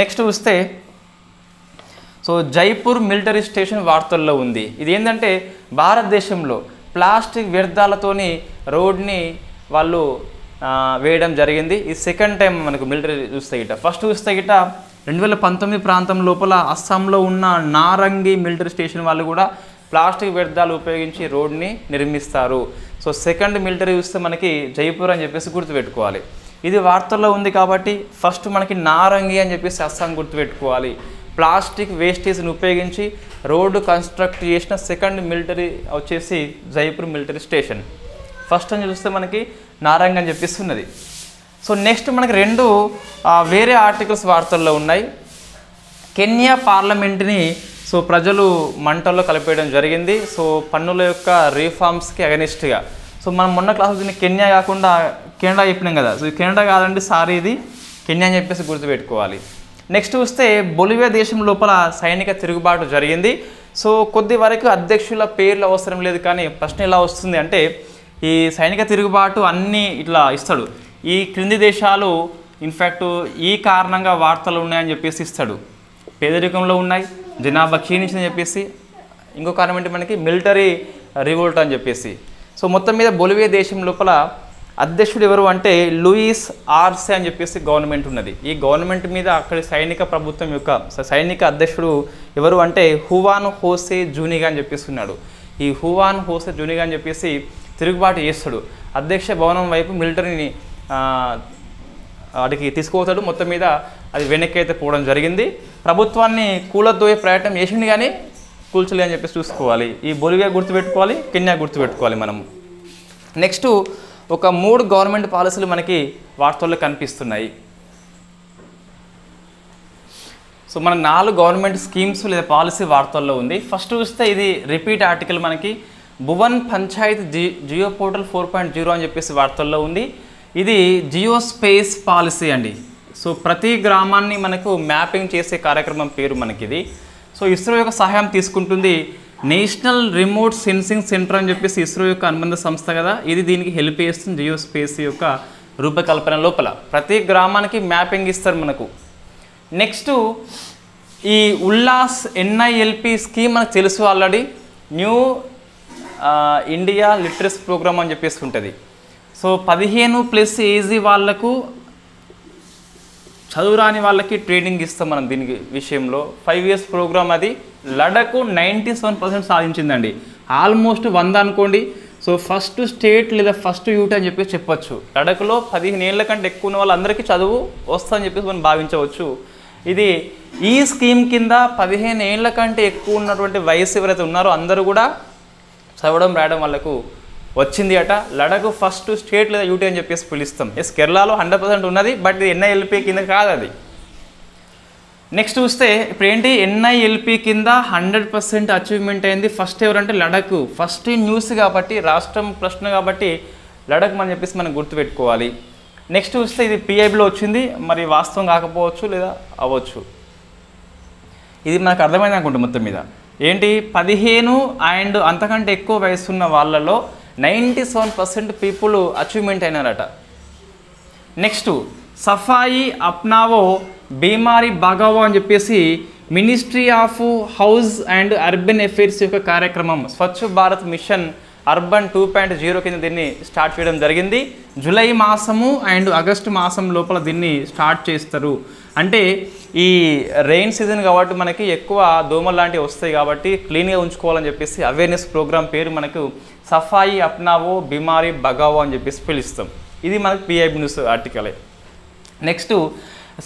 నెక్స్ట్ చూస్తే సో జైపూర్ మిలిటరీ స్టేషన్ వార్తల్లో ఉంది. ఇది ఏంటంటే భారతదేశంలో ప్లాస్టిక్ వ్యర్థాలతోని రోడ్ని వాళ్ళు వేయడం జరిగింది. ఈ సెకండ్ టైం మనకు మిలిటరీ చూస్తే గిట. ఫస్ట్ చూస్తే గిట రెండు వేల పంతొమ్మిది ప్రాంతం లోపల అస్సాంలో ఉన్న నారంగి మిలిటరీ స్టేషన్ వాళ్ళు కూడా ప్లాస్టిక్ వ్యర్థాలు ఉపయోగించి రోడ్ని నిర్మిస్తారు. సో సెకండ్ మిలిటరీ చూస్తే మనకి జైపూర్ అని చెప్పేసి గుర్తుపెట్టుకోవాలి. ఇది వార్తల్లో ఉంది కాబట్టి ఫస్ట్ మనకి నారంగి అని చెప్పేసి అస్సాం గుర్తుపెట్టుకోవాలి. ప్లాస్టిక్ వేస్టేజ్ని ఉపయోగించి రోడ్డు కన్స్ట్రక్ట్ చేసిన సెకండ్ మిలిటరీ వచ్చేసి జైపూర్ మిలిటరీ స్టేషన్. ఫస్ట్ అని చూస్తే మనకి నారంగ్ అని చెప్పిస్తున్నది. సో నెక్స్ట్ మనకి రెండు వేరే ఆర్టికల్స్ వార్తల్లో ఉన్నాయి. కెన్యా పార్లమెంట్ని సో ప్రజలు మంటల్లో కలిపేయడం జరిగింది. సో పన్నుల యొక్క రీఫార్మ్స్కి అగనిస్ట్గా. సో మనం మొన్న క్లాస్ దీన్ని కెన్యా కాకుండా కెనడా చెప్పినాం కదా. సో కెనడా కాదండి సారీ ఇది. కెన్యా అని చెప్పేసి గుర్తుపెట్టుకోవాలి. నెక్స్ట్ చూస్తే బొలివియా దేశం లోపల సైనిక తిరుగుబాటు జరిగింది. సో కొద్ది వరకు అధ్యక్షుల పేర్లు అవసరం లేదు కానీ ప్రశ్న ఎలా వస్తుంది అంటే ఈ సైనిక తిరుగుబాటు అన్నీ ఇట్లా ఇస్తాడు. ఈ క్రింది దేశాలు ఇన్ఫ్యాక్ట్ ఈ కారణంగా వార్తలు ఉన్నాయని చెప్పేసి ఇస్తాడు. పేదరికంలో ఉన్నాయి జనాభా క్షీణించిందని చెప్పేసి. ఇంకో కారణం ఏంటి మనకి? మిలిటరీ రివోల్ట్ అని చెప్పేసి. సో మొత్తం మీద బొలివియా దేశం లోపల అధ్యక్షుడు ఎవరు అంటే లూయిస్ ఆర్సే అని చెప్పేసి గవర్నమెంట్ ఉన్నది. ఈ గవర్నమెంట్ మీద అక్కడి సైనిక ప్రభుత్వం యొక్క సైనిక అధ్యక్షుడు ఎవరు అంటే హువాన్ హోసే జూనిగా అని చెప్పేసి ఉన్నాడు. ఈ హువాన్ హోసే జూనిగా అని చెప్పేసి తిరుగుబాటు చేస్తాడు. అధ్యక్ష భవనం వైపు మిలిటరీని వాటికి తీసుకుపోతాడు. మొత్తం మీద అది వెనక్కి అయితే పోవడం జరిగింది. ప్రభుత్వాన్ని కూలదోయే ప్రయత్నం చేసింది కానీ కూల్చలే అని చెప్పేసి చూసుకోవాలి. ఈ బొలివియా గుర్తుపెట్టుకోవాలి కెన్యా గుర్తుపెట్టుకోవాలి మనం నెక్స్ట్ ఒక మూడు గవర్నమెంట్ పాలసీలు మనకి వార్తల్లో కనిపిస్తున్నాయి. సో మన నాలుగు గవర్నమెంట్ స్కీమ్స్ లేదా పాలసీ వార్తల్లో ఉంది. ఫస్ట్ చూస్తే ఇది రిపీట్ ఆర్టికల్ మనకి Bhuvan Panchayat G geo portal four point zero అని చెప్పేసి వార్తల్లో ఉంది. ఇది జియో స్పేస్ పాలసీ అండి. సో ప్రతి గ్రామాన్ని మనకు మ్యాపింగ్ చేసే కార్యక్రమం పేరు మనకి ఇది సో ఇస్రో యొక్క సహాయం తీసుకుంటుంది. నేషనల్ రిమోట్ సెన్సింగ్ సెంటర్ అని చెప్పేసి ఇస్రో యొక్క అనుబంధ సంస్థ కదా. ఇది దీనికి హెల్ప్ చేస్తుంది జియో స్పేస్ యొక్క రూపకల్పన లోపల. ప్రతి గ్రామానికి మ్యాపింగ్ ఇస్తారు మనకు. నెక్స్ట్ ఈ ఉల్లాస్ ఎన్ఐఎల్పి స్కీమ్ మనకు తెలుసు already new India literacy programme అని చెప్పేసి ఉంటుంది. సో పదిహేను ప్లస్ ఏజీ వాళ్ళకు చదువురాని వాళ్ళకి ట్రైనింగ్ ఇస్తాం మనం దీనికి విషయంలో. ఫైవ్ ఇయర్స్ ప్రోగ్రామ్ అది. లడకు నైంటీ సెవెన్ పర్సెంట్ సాధించిందండి. ఆల్మోస్ట్ వంద అనుకోండి. సో ఫస్ట్ స్టేట్ లేదా ఫస్ట్ యూట్ అని చెప్పేసి చెప్పొచ్చు. లడఖ్లో పదిహేను ఏళ్ళ కంటే ఎక్కువ ఉన్న వాళ్ళందరికీ చదువు వస్తుందని చెప్పేసి మనం భావించవచ్చు. ఇది ఈ స్కీమ్ కింద పదిహేను ఏళ్ళ కంటే ఎక్కువ ఉన్నటువంటి వయసు ఎవరైతే ఉన్నారో అందరూ కూడా చదవడం రాయడం వాళ్ళకు వచ్చింది అట. లడఖ్ ఫస్ట్ స్టేట్ లేదా యూటీ అని చెప్పేసి పిలుస్తాం. ఎస్ కేరళలో హండ్రెడ్ పర్సెంట్ ఉన్నది బట్ ఇది ఎన్ఐఎల్పి కింద కాదు అది. నెక్స్ట్ చూస్తే ఇప్పుడు ఏంటి? ఎన్ఐఎల్పి కింద హండ్రెడ్ పర్సెంట్ అచీవ్మెంట్ అయింది. ఫస్ట్ ఎవరంటే లడఖ్. ఫస్ట్ న్యూస్ కాబట్టి రాష్ట్రం ప్రశ్న కాబట్టి లడఖ్ అని చెప్పేసి మనం గుర్తుపెట్టుకోవాలి. నెక్స్ట్ చూస్తే ఇది పిఐబిలో వచ్చింది. మరి వాస్తవం కాకపోవచ్చు లేదా అవ్వచ్చు. ఇది మనకు అర్థమైంది అనుకుంటుంది మొత్తం మీద. ఏంటి? పదిహేను అండ్ అంతకంటే ఎక్కువ వయసున్న వాళ్ళలో ninety seven percent people achievement అయినారట. Next Safai Apnao Bimari Bhagao అని చెప్పేసి ministry of house and urban affairs యొక్క కార్యక్రమం Swachh Bharat mission urban two point zero కింద దీన్ని స్టార్ట్ చేయడం జరిగింది. జూలై మాసము అండ్ ఆగస్టు మాసం లోపల దీన్ని స్టార్ట్ చేస్తారు. అంటే ఈ రెయిన్ సీజన్ కాబట్టి మనకి ఎక్కువ దోమలు లాంటివి వస్తాయి కాబట్టి క్లీన్గా ఉంచుకోవాలని చెప్పేసి అవేర్నెస్ ప్రోగ్రామ్ పేరు మనకు సఫాయి అప్నావో బిమారి బగావో అని చెప్పేసి పిలుస్తాం. ఇది మనకు పిఐబి న్యూస్ ఆర్టికలే నెక్స్ట్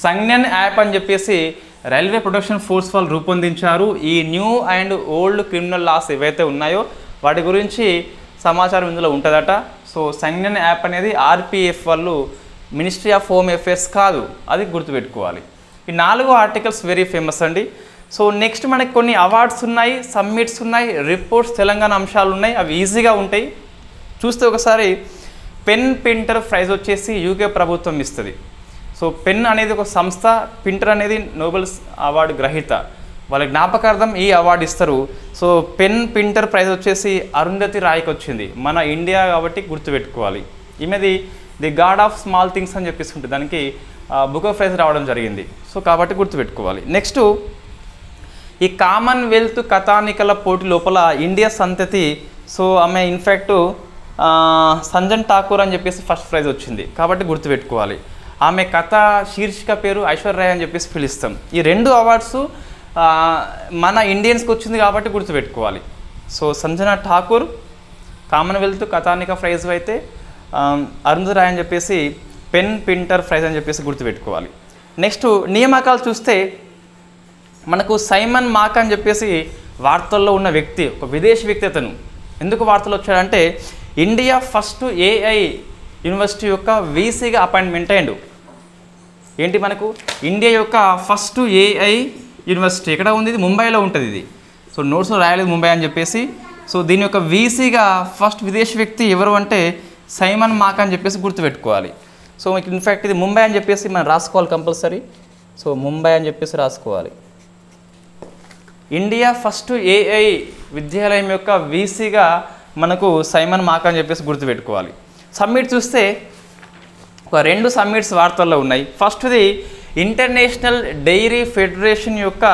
సంజ్ఞన్ యాప్ అని చెప్పేసి రైల్వే ప్రొటెక్షన్ ఫోర్స్ వాళ్ళు రూపొందించారు. ఈ new and old criminal laws ఏవైతే ఉన్నాయో వాటి గురించి సమాచారం ఇందులో ఉంటుందట. సో సంజ్ఞన్ యాప్ అనేది ఆర్పిఎఫ్ వాళ్ళు మినిస్ట్రీ ఆఫ్ హోమ్ అఫేర్స్ కాదు. అది గుర్తుపెట్టుకోవాలి. ఈ నాలుగు ఆర్టికల్స్ వెరీ ఫేమస్ అండి. సో నెక్స్ట్ మనకి కొన్ని అవార్డ్స్ ఉన్నాయి సమ్మిట్స్ ఉన్నాయి రిపోర్ట్స్ తెలంగాణ అంశాలు ఉన్నాయి. అవి ఈజీగా ఉంటాయి. చూస్తే ఒకసారి పెన్ పెయింటర్ ప్రైజ్ వచ్చేసి యూకే ప్రభుత్వం ఇస్తుంది. సో పెన్ అనేది ఒక సంస్థ పింటర్ అనేది నోబెల్స్ అవార్డు గ్రహీత. వాళ్ళ జ్ఞాపకార్థం ఈ అవార్డు ఇస్తారు. సో పెన్ ప్రింటర్ ప్రైజ్ వచ్చేసి అరుంధతి రాయ్కి వచ్చింది. మన ఇండియా కాబట్టి గుర్తుపెట్టుకోవాలి. ఈమెది the god of small things అని చెప్పేసి దానికి బుక్ ఆఫ్ ప్రైజ్ రావడం జరిగింది. సో కాబట్టి గుర్తుపెట్టుకోవాలి. నెక్స్ట్ ఈ కామన్వెల్త్ కథానికల పోటీ లోపల ఇండియా సంతతి సో ఆమె ఇన్ఫ్యాక్ట్ సంజన్ ఠాకూర్ అని చెప్పేసి ఫస్ట్ ప్రైజ్ వచ్చింది. కాబట్టి గుర్తుపెట్టుకోవాలి. ఆమె కథ శీర్షిక పేరు ఐశ్వర్య అని చెప్పేసి పిలుస్తాం. ఈ రెండు అవార్డ్స్ మన ఇండియన్స్కి వచ్చింది కాబట్టి గుర్తుపెట్టుకోవాలి. సో సంజన ఠాకూర్ కామన్వెల్త్ కథానిక ప్రైజ్ అయితే అరుణ్ రాయ్ అని చెప్పేసి పెన్ ప్రింటర్ ప్రైజ్ అని చెప్పేసి గుర్తుపెట్టుకోవాలి. నెక్స్ట్ నియామకాలు చూస్తే మనకు సైమన్ మాక్ అని చెప్పేసి వార్తల్లో ఉన్న వ్యక్తి ఒక విదేశీ వ్యక్తి అతను. ఎందుకు వార్తలు వచ్చాడంటే ఇండియా ఫస్ట్ ఏఐ యూనివర్సిటీ యొక్క వీసీగా అపాయింట్మెంట్ అయ్యాడు. ఏంటి మనకు? ఇండియా యొక్క ఫస్ట్ ఏఐ యూనివర్సిటీ. ఎక్కడ ఉంది ఇది? ముంబైలో ఉంటుంది ఇది. సో నోట్స్లో రాయలేదు ముంబై అని చెప్పేసి. సో దీని యొక్క వీసీగా ఫస్ట్ విదేశీ వ్యక్తి ఎవరు అంటే సైమన్ మాక్ అని చెప్పేసి గుర్తుపెట్టుకోవాలి. సో మీకు ఇన్ఫ్యాక్ట్ ఇది ముంబై అని చెప్పేసి మనం రాసుకోవాలి కంపల్సరీ. సో ముంబై అని చెప్పేసి రాసుకోవాలి. ఇండియా ఫస్ట్ ఏఐ విద్యాలయం యొక్క వీసీగా మనకు సైమన్ మాక్ అని చెప్పేసి గుర్తుపెట్టుకోవాలి. సమ్మిట్ చూస్తే ఒక రెండు సమ్మిట్స్ వార్తల్లో ఉన్నాయి. ఫస్ట్ది ఇంటర్నేషనల్ డైరీ ఫెడరేషన్ యొక్క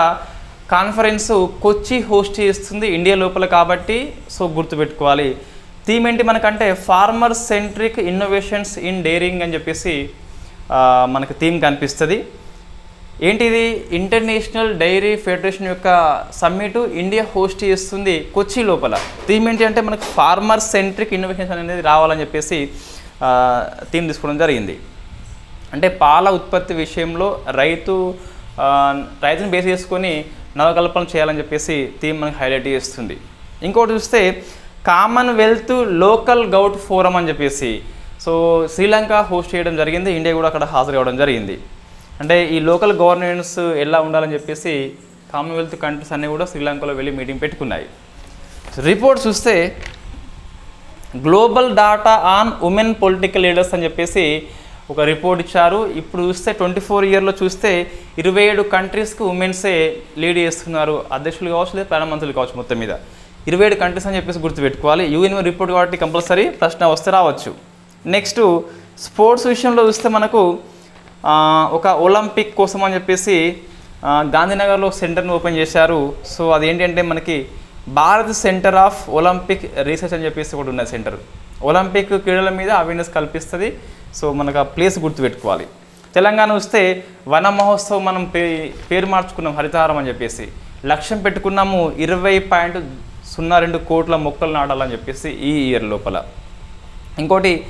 కాన్ఫరెన్స్ కొచ్చి హోస్ట్ చేస్తుంది ఇండియా లోపల కాబట్టి సో గుర్తుపెట్టుకోవాలి. థీమ్ ఏంటి మనకంటే farmer centric innovations in dairying అని చెప్పేసి మనకు థీమ్ కనిపిస్తుంది. ఏంటిది? ఇంటర్నేషనల్ డైరీ ఫెడరేషన్ యొక్క సమ్మిట్ ఇండియా హోస్ట్ చేస్తుంది కొచ్చి లోపల. థీమ్ ఏంటి అంటే మనకు ఫార్మర్ సెంట్రిక్ ఇన్నోవేషన్స్ అనేది రావాలని చెప్పేసి థీమ్ తీసుకోవడం జరిగింది. అంటే పాల ఉత్పత్తి విషయంలో రైతు రైతుని బేస్ చేసుకొని నవకల్పన చేయాలని చెప్పేసి థీమ్ మనకి హైలైట్ చేస్తుంది. ఇంకోటి చూస్తే కామన్వెల్త్ లోకల్ గౌట్ ఫోరం అని చెప్పేసి సో శ్రీలంక హోస్ట్ చేయడం జరిగింది ఇండియా కూడా అక్కడ హాజరు కావడం జరిగింది. అంటే ఈ లోకల్ గవర్నెన్స్ ఎలా ఉండాలని చెప్పేసి కామన్వెల్త్ కంట్రీస్ అన్నీ కూడా శ్రీలంకలో వెళ్ళి మీటింగ్ పెట్టుకున్నాయి. రిపోర్ట్ చూస్తే global data on women political leaders అని చెప్పేసి ఒక రిపోర్ట్ ఇచ్చారు. ఇప్పుడు చూస్తే ట్వంటీ ఫోర్ ఇయర్లో చూస్తే ఇరవై ఏడు కంట్రీస్కి ఉమెన్సే లీడ్ చేస్తున్నారు. అధ్యక్షులు కావచ్చు లేదా ప్రధానమంత్రులు కావచ్చు మొత్తం మీద. ఇరవై ఏడు కంట్రీస్ అని చెప్పేసి గుర్తుపెట్టుకోవాలి. యూఎన్ రిపోర్ట్ కాబట్టి కంపల్సరీ ప్రశ్న వస్తే రావచ్చు. నెక్స్ట్ స్పోర్ట్స్ విషయంలో చూస్తే మనకు ఒక ఒలింపిక్ కోసం అని చెప్పేసి గాంధీనగర్లో సెంటర్ని ఓపెన్ చేశారు. సో అది ఏంటంటే మనకి Bharat centre of olympic research అని చెప్పేసి కూడా ఉన్న సెంటర్ ఒలింపిక్ క్రీడల మీద అవేర్నెస్ కల్పిస్తుంది. సో మనకు ఆ ప్లేస్ గుర్తుపెట్టుకోవాలి. తెలంగాణ వస్తే వన మహోత్సవం మనం పే పేరు మార్చుకున్నాం హరితహారం అని చెప్పేసి. లక్ష్యం పెట్టుకున్నాము ఇరవై పాయింట్ సున్నా రెండు కోట్ల మొక్కలు నాటాలని చెప్పేసి ఈ ఇయర్ లోపల. ఇంకోటి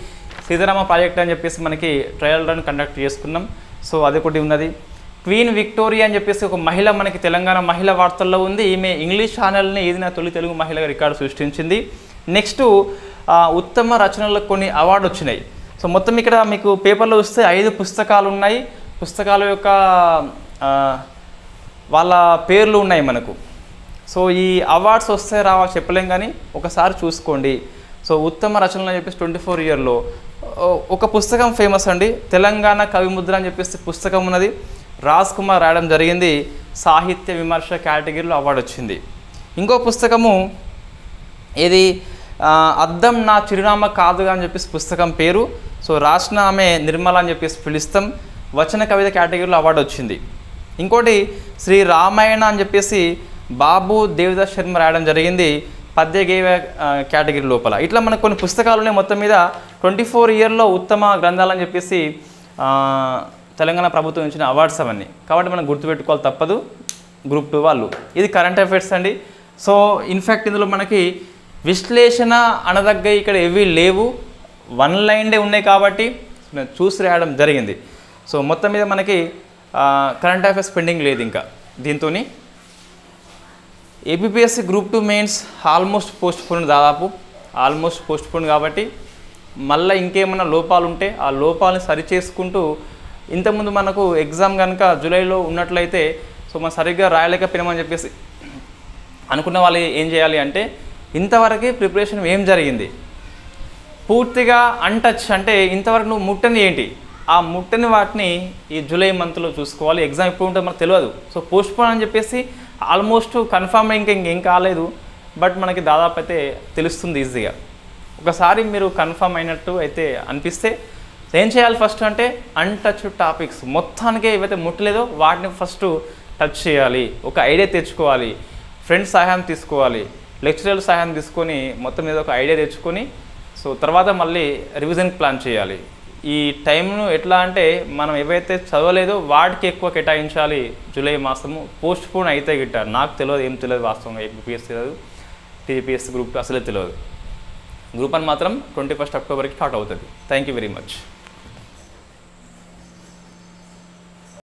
సీతారామ ప్రాజెక్ట్ అని చెప్పేసి మనకి ట్రయల్ రన్ కండక్ట్ చేసుకున్నాం. సో అది ఒకటి ఉన్నది. క్వీన్ విక్టోరియా అని చెప్పేసి ఒక మహిళ మనకి తెలంగాణ మహిళ వార్తల్లో ఉంది. ఈమె ఇంగ్లీష్ ఛానల్ని ఏది నా తొలి తెలుగు మహిళగా రికార్డు సృష్టించింది. నెక్స్ట్ ఉత్తమ రచనలకు కొన్ని అవార్డు వచ్చినాయి. సో మొత్తం ఇక్కడ మీకు పేపర్లో వస్తే ఐదు పుస్తకాలు ఉన్నాయి. పుస్తకాల యొక్క వాళ్ళ పేర్లు ఉన్నాయి మనకు. సో ఈ అవార్డ్స్ వస్తే రావా చెప్పలేం కానీ ఒకసారి చూసుకోండి. సో ఉత్తమ రచనలు అని చెప్పేసి ట్వంటీ ఫోర్ ఇయర్లో. ఒక పుస్తకం ఫేమస్ అండి. తెలంగాణ కవిముద్ర అని చెప్పేసి పుస్తకం ఉన్నది. రాజ్ కుమార్ రాయడం జరిగింది. సాహిత్య విమర్శ కేటగిరీలో అవార్డు వచ్చింది. ఇంకో పుస్తకము ఇది అద్దం నా చిరునామా కాదుగా అని చెప్పేసి పుస్తకం పేరు. సో రాసిన ఆమె నిర్మల అని చెప్పేసి పిలుస్తాం. వచన కవిత కేటగిరీలో అవార్డు వచ్చింది. ఇంకోటి శ్రీ రామాయణ అని చెప్పేసి బాబు దేవదాస్ శర్మ రాయడం జరిగింది. పద్య గేయ కేటగిరీ లోపల. ఇట్లా మనకు కొన్ని పుస్తకాలు ఉన్నాయి మొత్తం మీద. ట్వంటీ ఫోర్ ఇయర్లో ఉత్తమ గ్రంథాలని చెప్పేసి తెలంగాణ ప్రభుత్వం ఇచ్చిన అవార్డ్స్ అవన్నీ. కాబట్టి మనం గుర్తుపెట్టుకోవాలి తప్పదు. గ్రూప్ టూ వాళ్ళు. ఇది కరెంట్ అఫైర్స్ అండి. సో ఇన్ఫ్యాక్ట్ ఇందులో మనకి విశ్లేషణ అనదగ్గ ఇక్కడ ఏవి లేవు. వన్ లైన్డే ఉన్నాయి కాబట్టి చూసి రాయడం జరిగింది. సో మొత్తం మీద మనకి కరెంట్ అఫైర్స్ పెండింగ్ లేదు ఇంకా. దీంతో APSC group two mains almost postpone దాదాపు. ఆల్మోస్ట్ పోస్ట్ పోన్ కాబట్టి మళ్ళీ ఇంకేమైనా లోపాలు ఉంటే ఆ లోపాలను సరిచేసుకుంటూ ఇంతకుముందు మనకు ఎగ్జామ్ కనుక జూలైలో ఉన్నట్లయితే సో మనం సరిగ్గా రాయలేకపోయినామని చెప్పేసి అనుకున్న వాళ్ళు ఏం చేయాలి అంటే ఇంతవరకు ప్రిపరేషన్ ఏం జరిగింది? పూర్తిగా అన్టచ్ అంటే ఇంతవరకు నువ్వు ముట్టని ఏంటి? ఆ ముట్టని వాటిని ఈ జూలై మంత్లో చూసుకోవాలి. ఎగ్జామ్ ఎప్పుడు ఉంటుందో మనకు తెలియదు. సో పోస్ట్ పోన్ అని చెప్పేసి ఆల్మోస్ట్ కన్ఫామ్ ఇంకా ఇంకేం కాలేదు. బట్ మనకి దాదాపు అయితే తెలుస్తుంది ఈజీగా ఒకసారి మీరు కన్ఫామ్ అయినట్టు అయితే అనిపిస్తే ఏం చేయాలి ఫస్ట్ అంటే అన్టచ్ టాపిక్స్ మొత్తానికి ఏవైతే ముట్టలేదో వాటిని ఫస్ట్ టచ్ చేయాలి. ఒక ఐడియా తెచ్చుకోవాలి. ఫ్రెండ్స్ సహాయం తీసుకోవాలి. లెక్చరర్ సహాయం తీసుకొని మొత్తం మీద ఒక ఐడియా తెచ్చుకొని సో తర్వాత మళ్ళీ రివిజన్ ప్లాన్ చేయాలి. ఈ టైంను ఎట్లా అంటే మనం ఏవైతే చదవలేదో వాటికి ఎక్కువ కేటాయించాలి. జూలై మాసము పోస్ట్ పోన్ అయితే గిట్టారు నాకు తెలియదు ఏం తెలియదు వాస్తవంగా. ఏపీఎస్ తెలియదు టీపీఎస్ గ్రూప్ అసలే తెలియదు. గ్రూప్ అని మాత్రం ట్వంటీ ఫస్ట్ అక్టోబర్కి స్టార్ట్ అవుతుంది. Thank you very much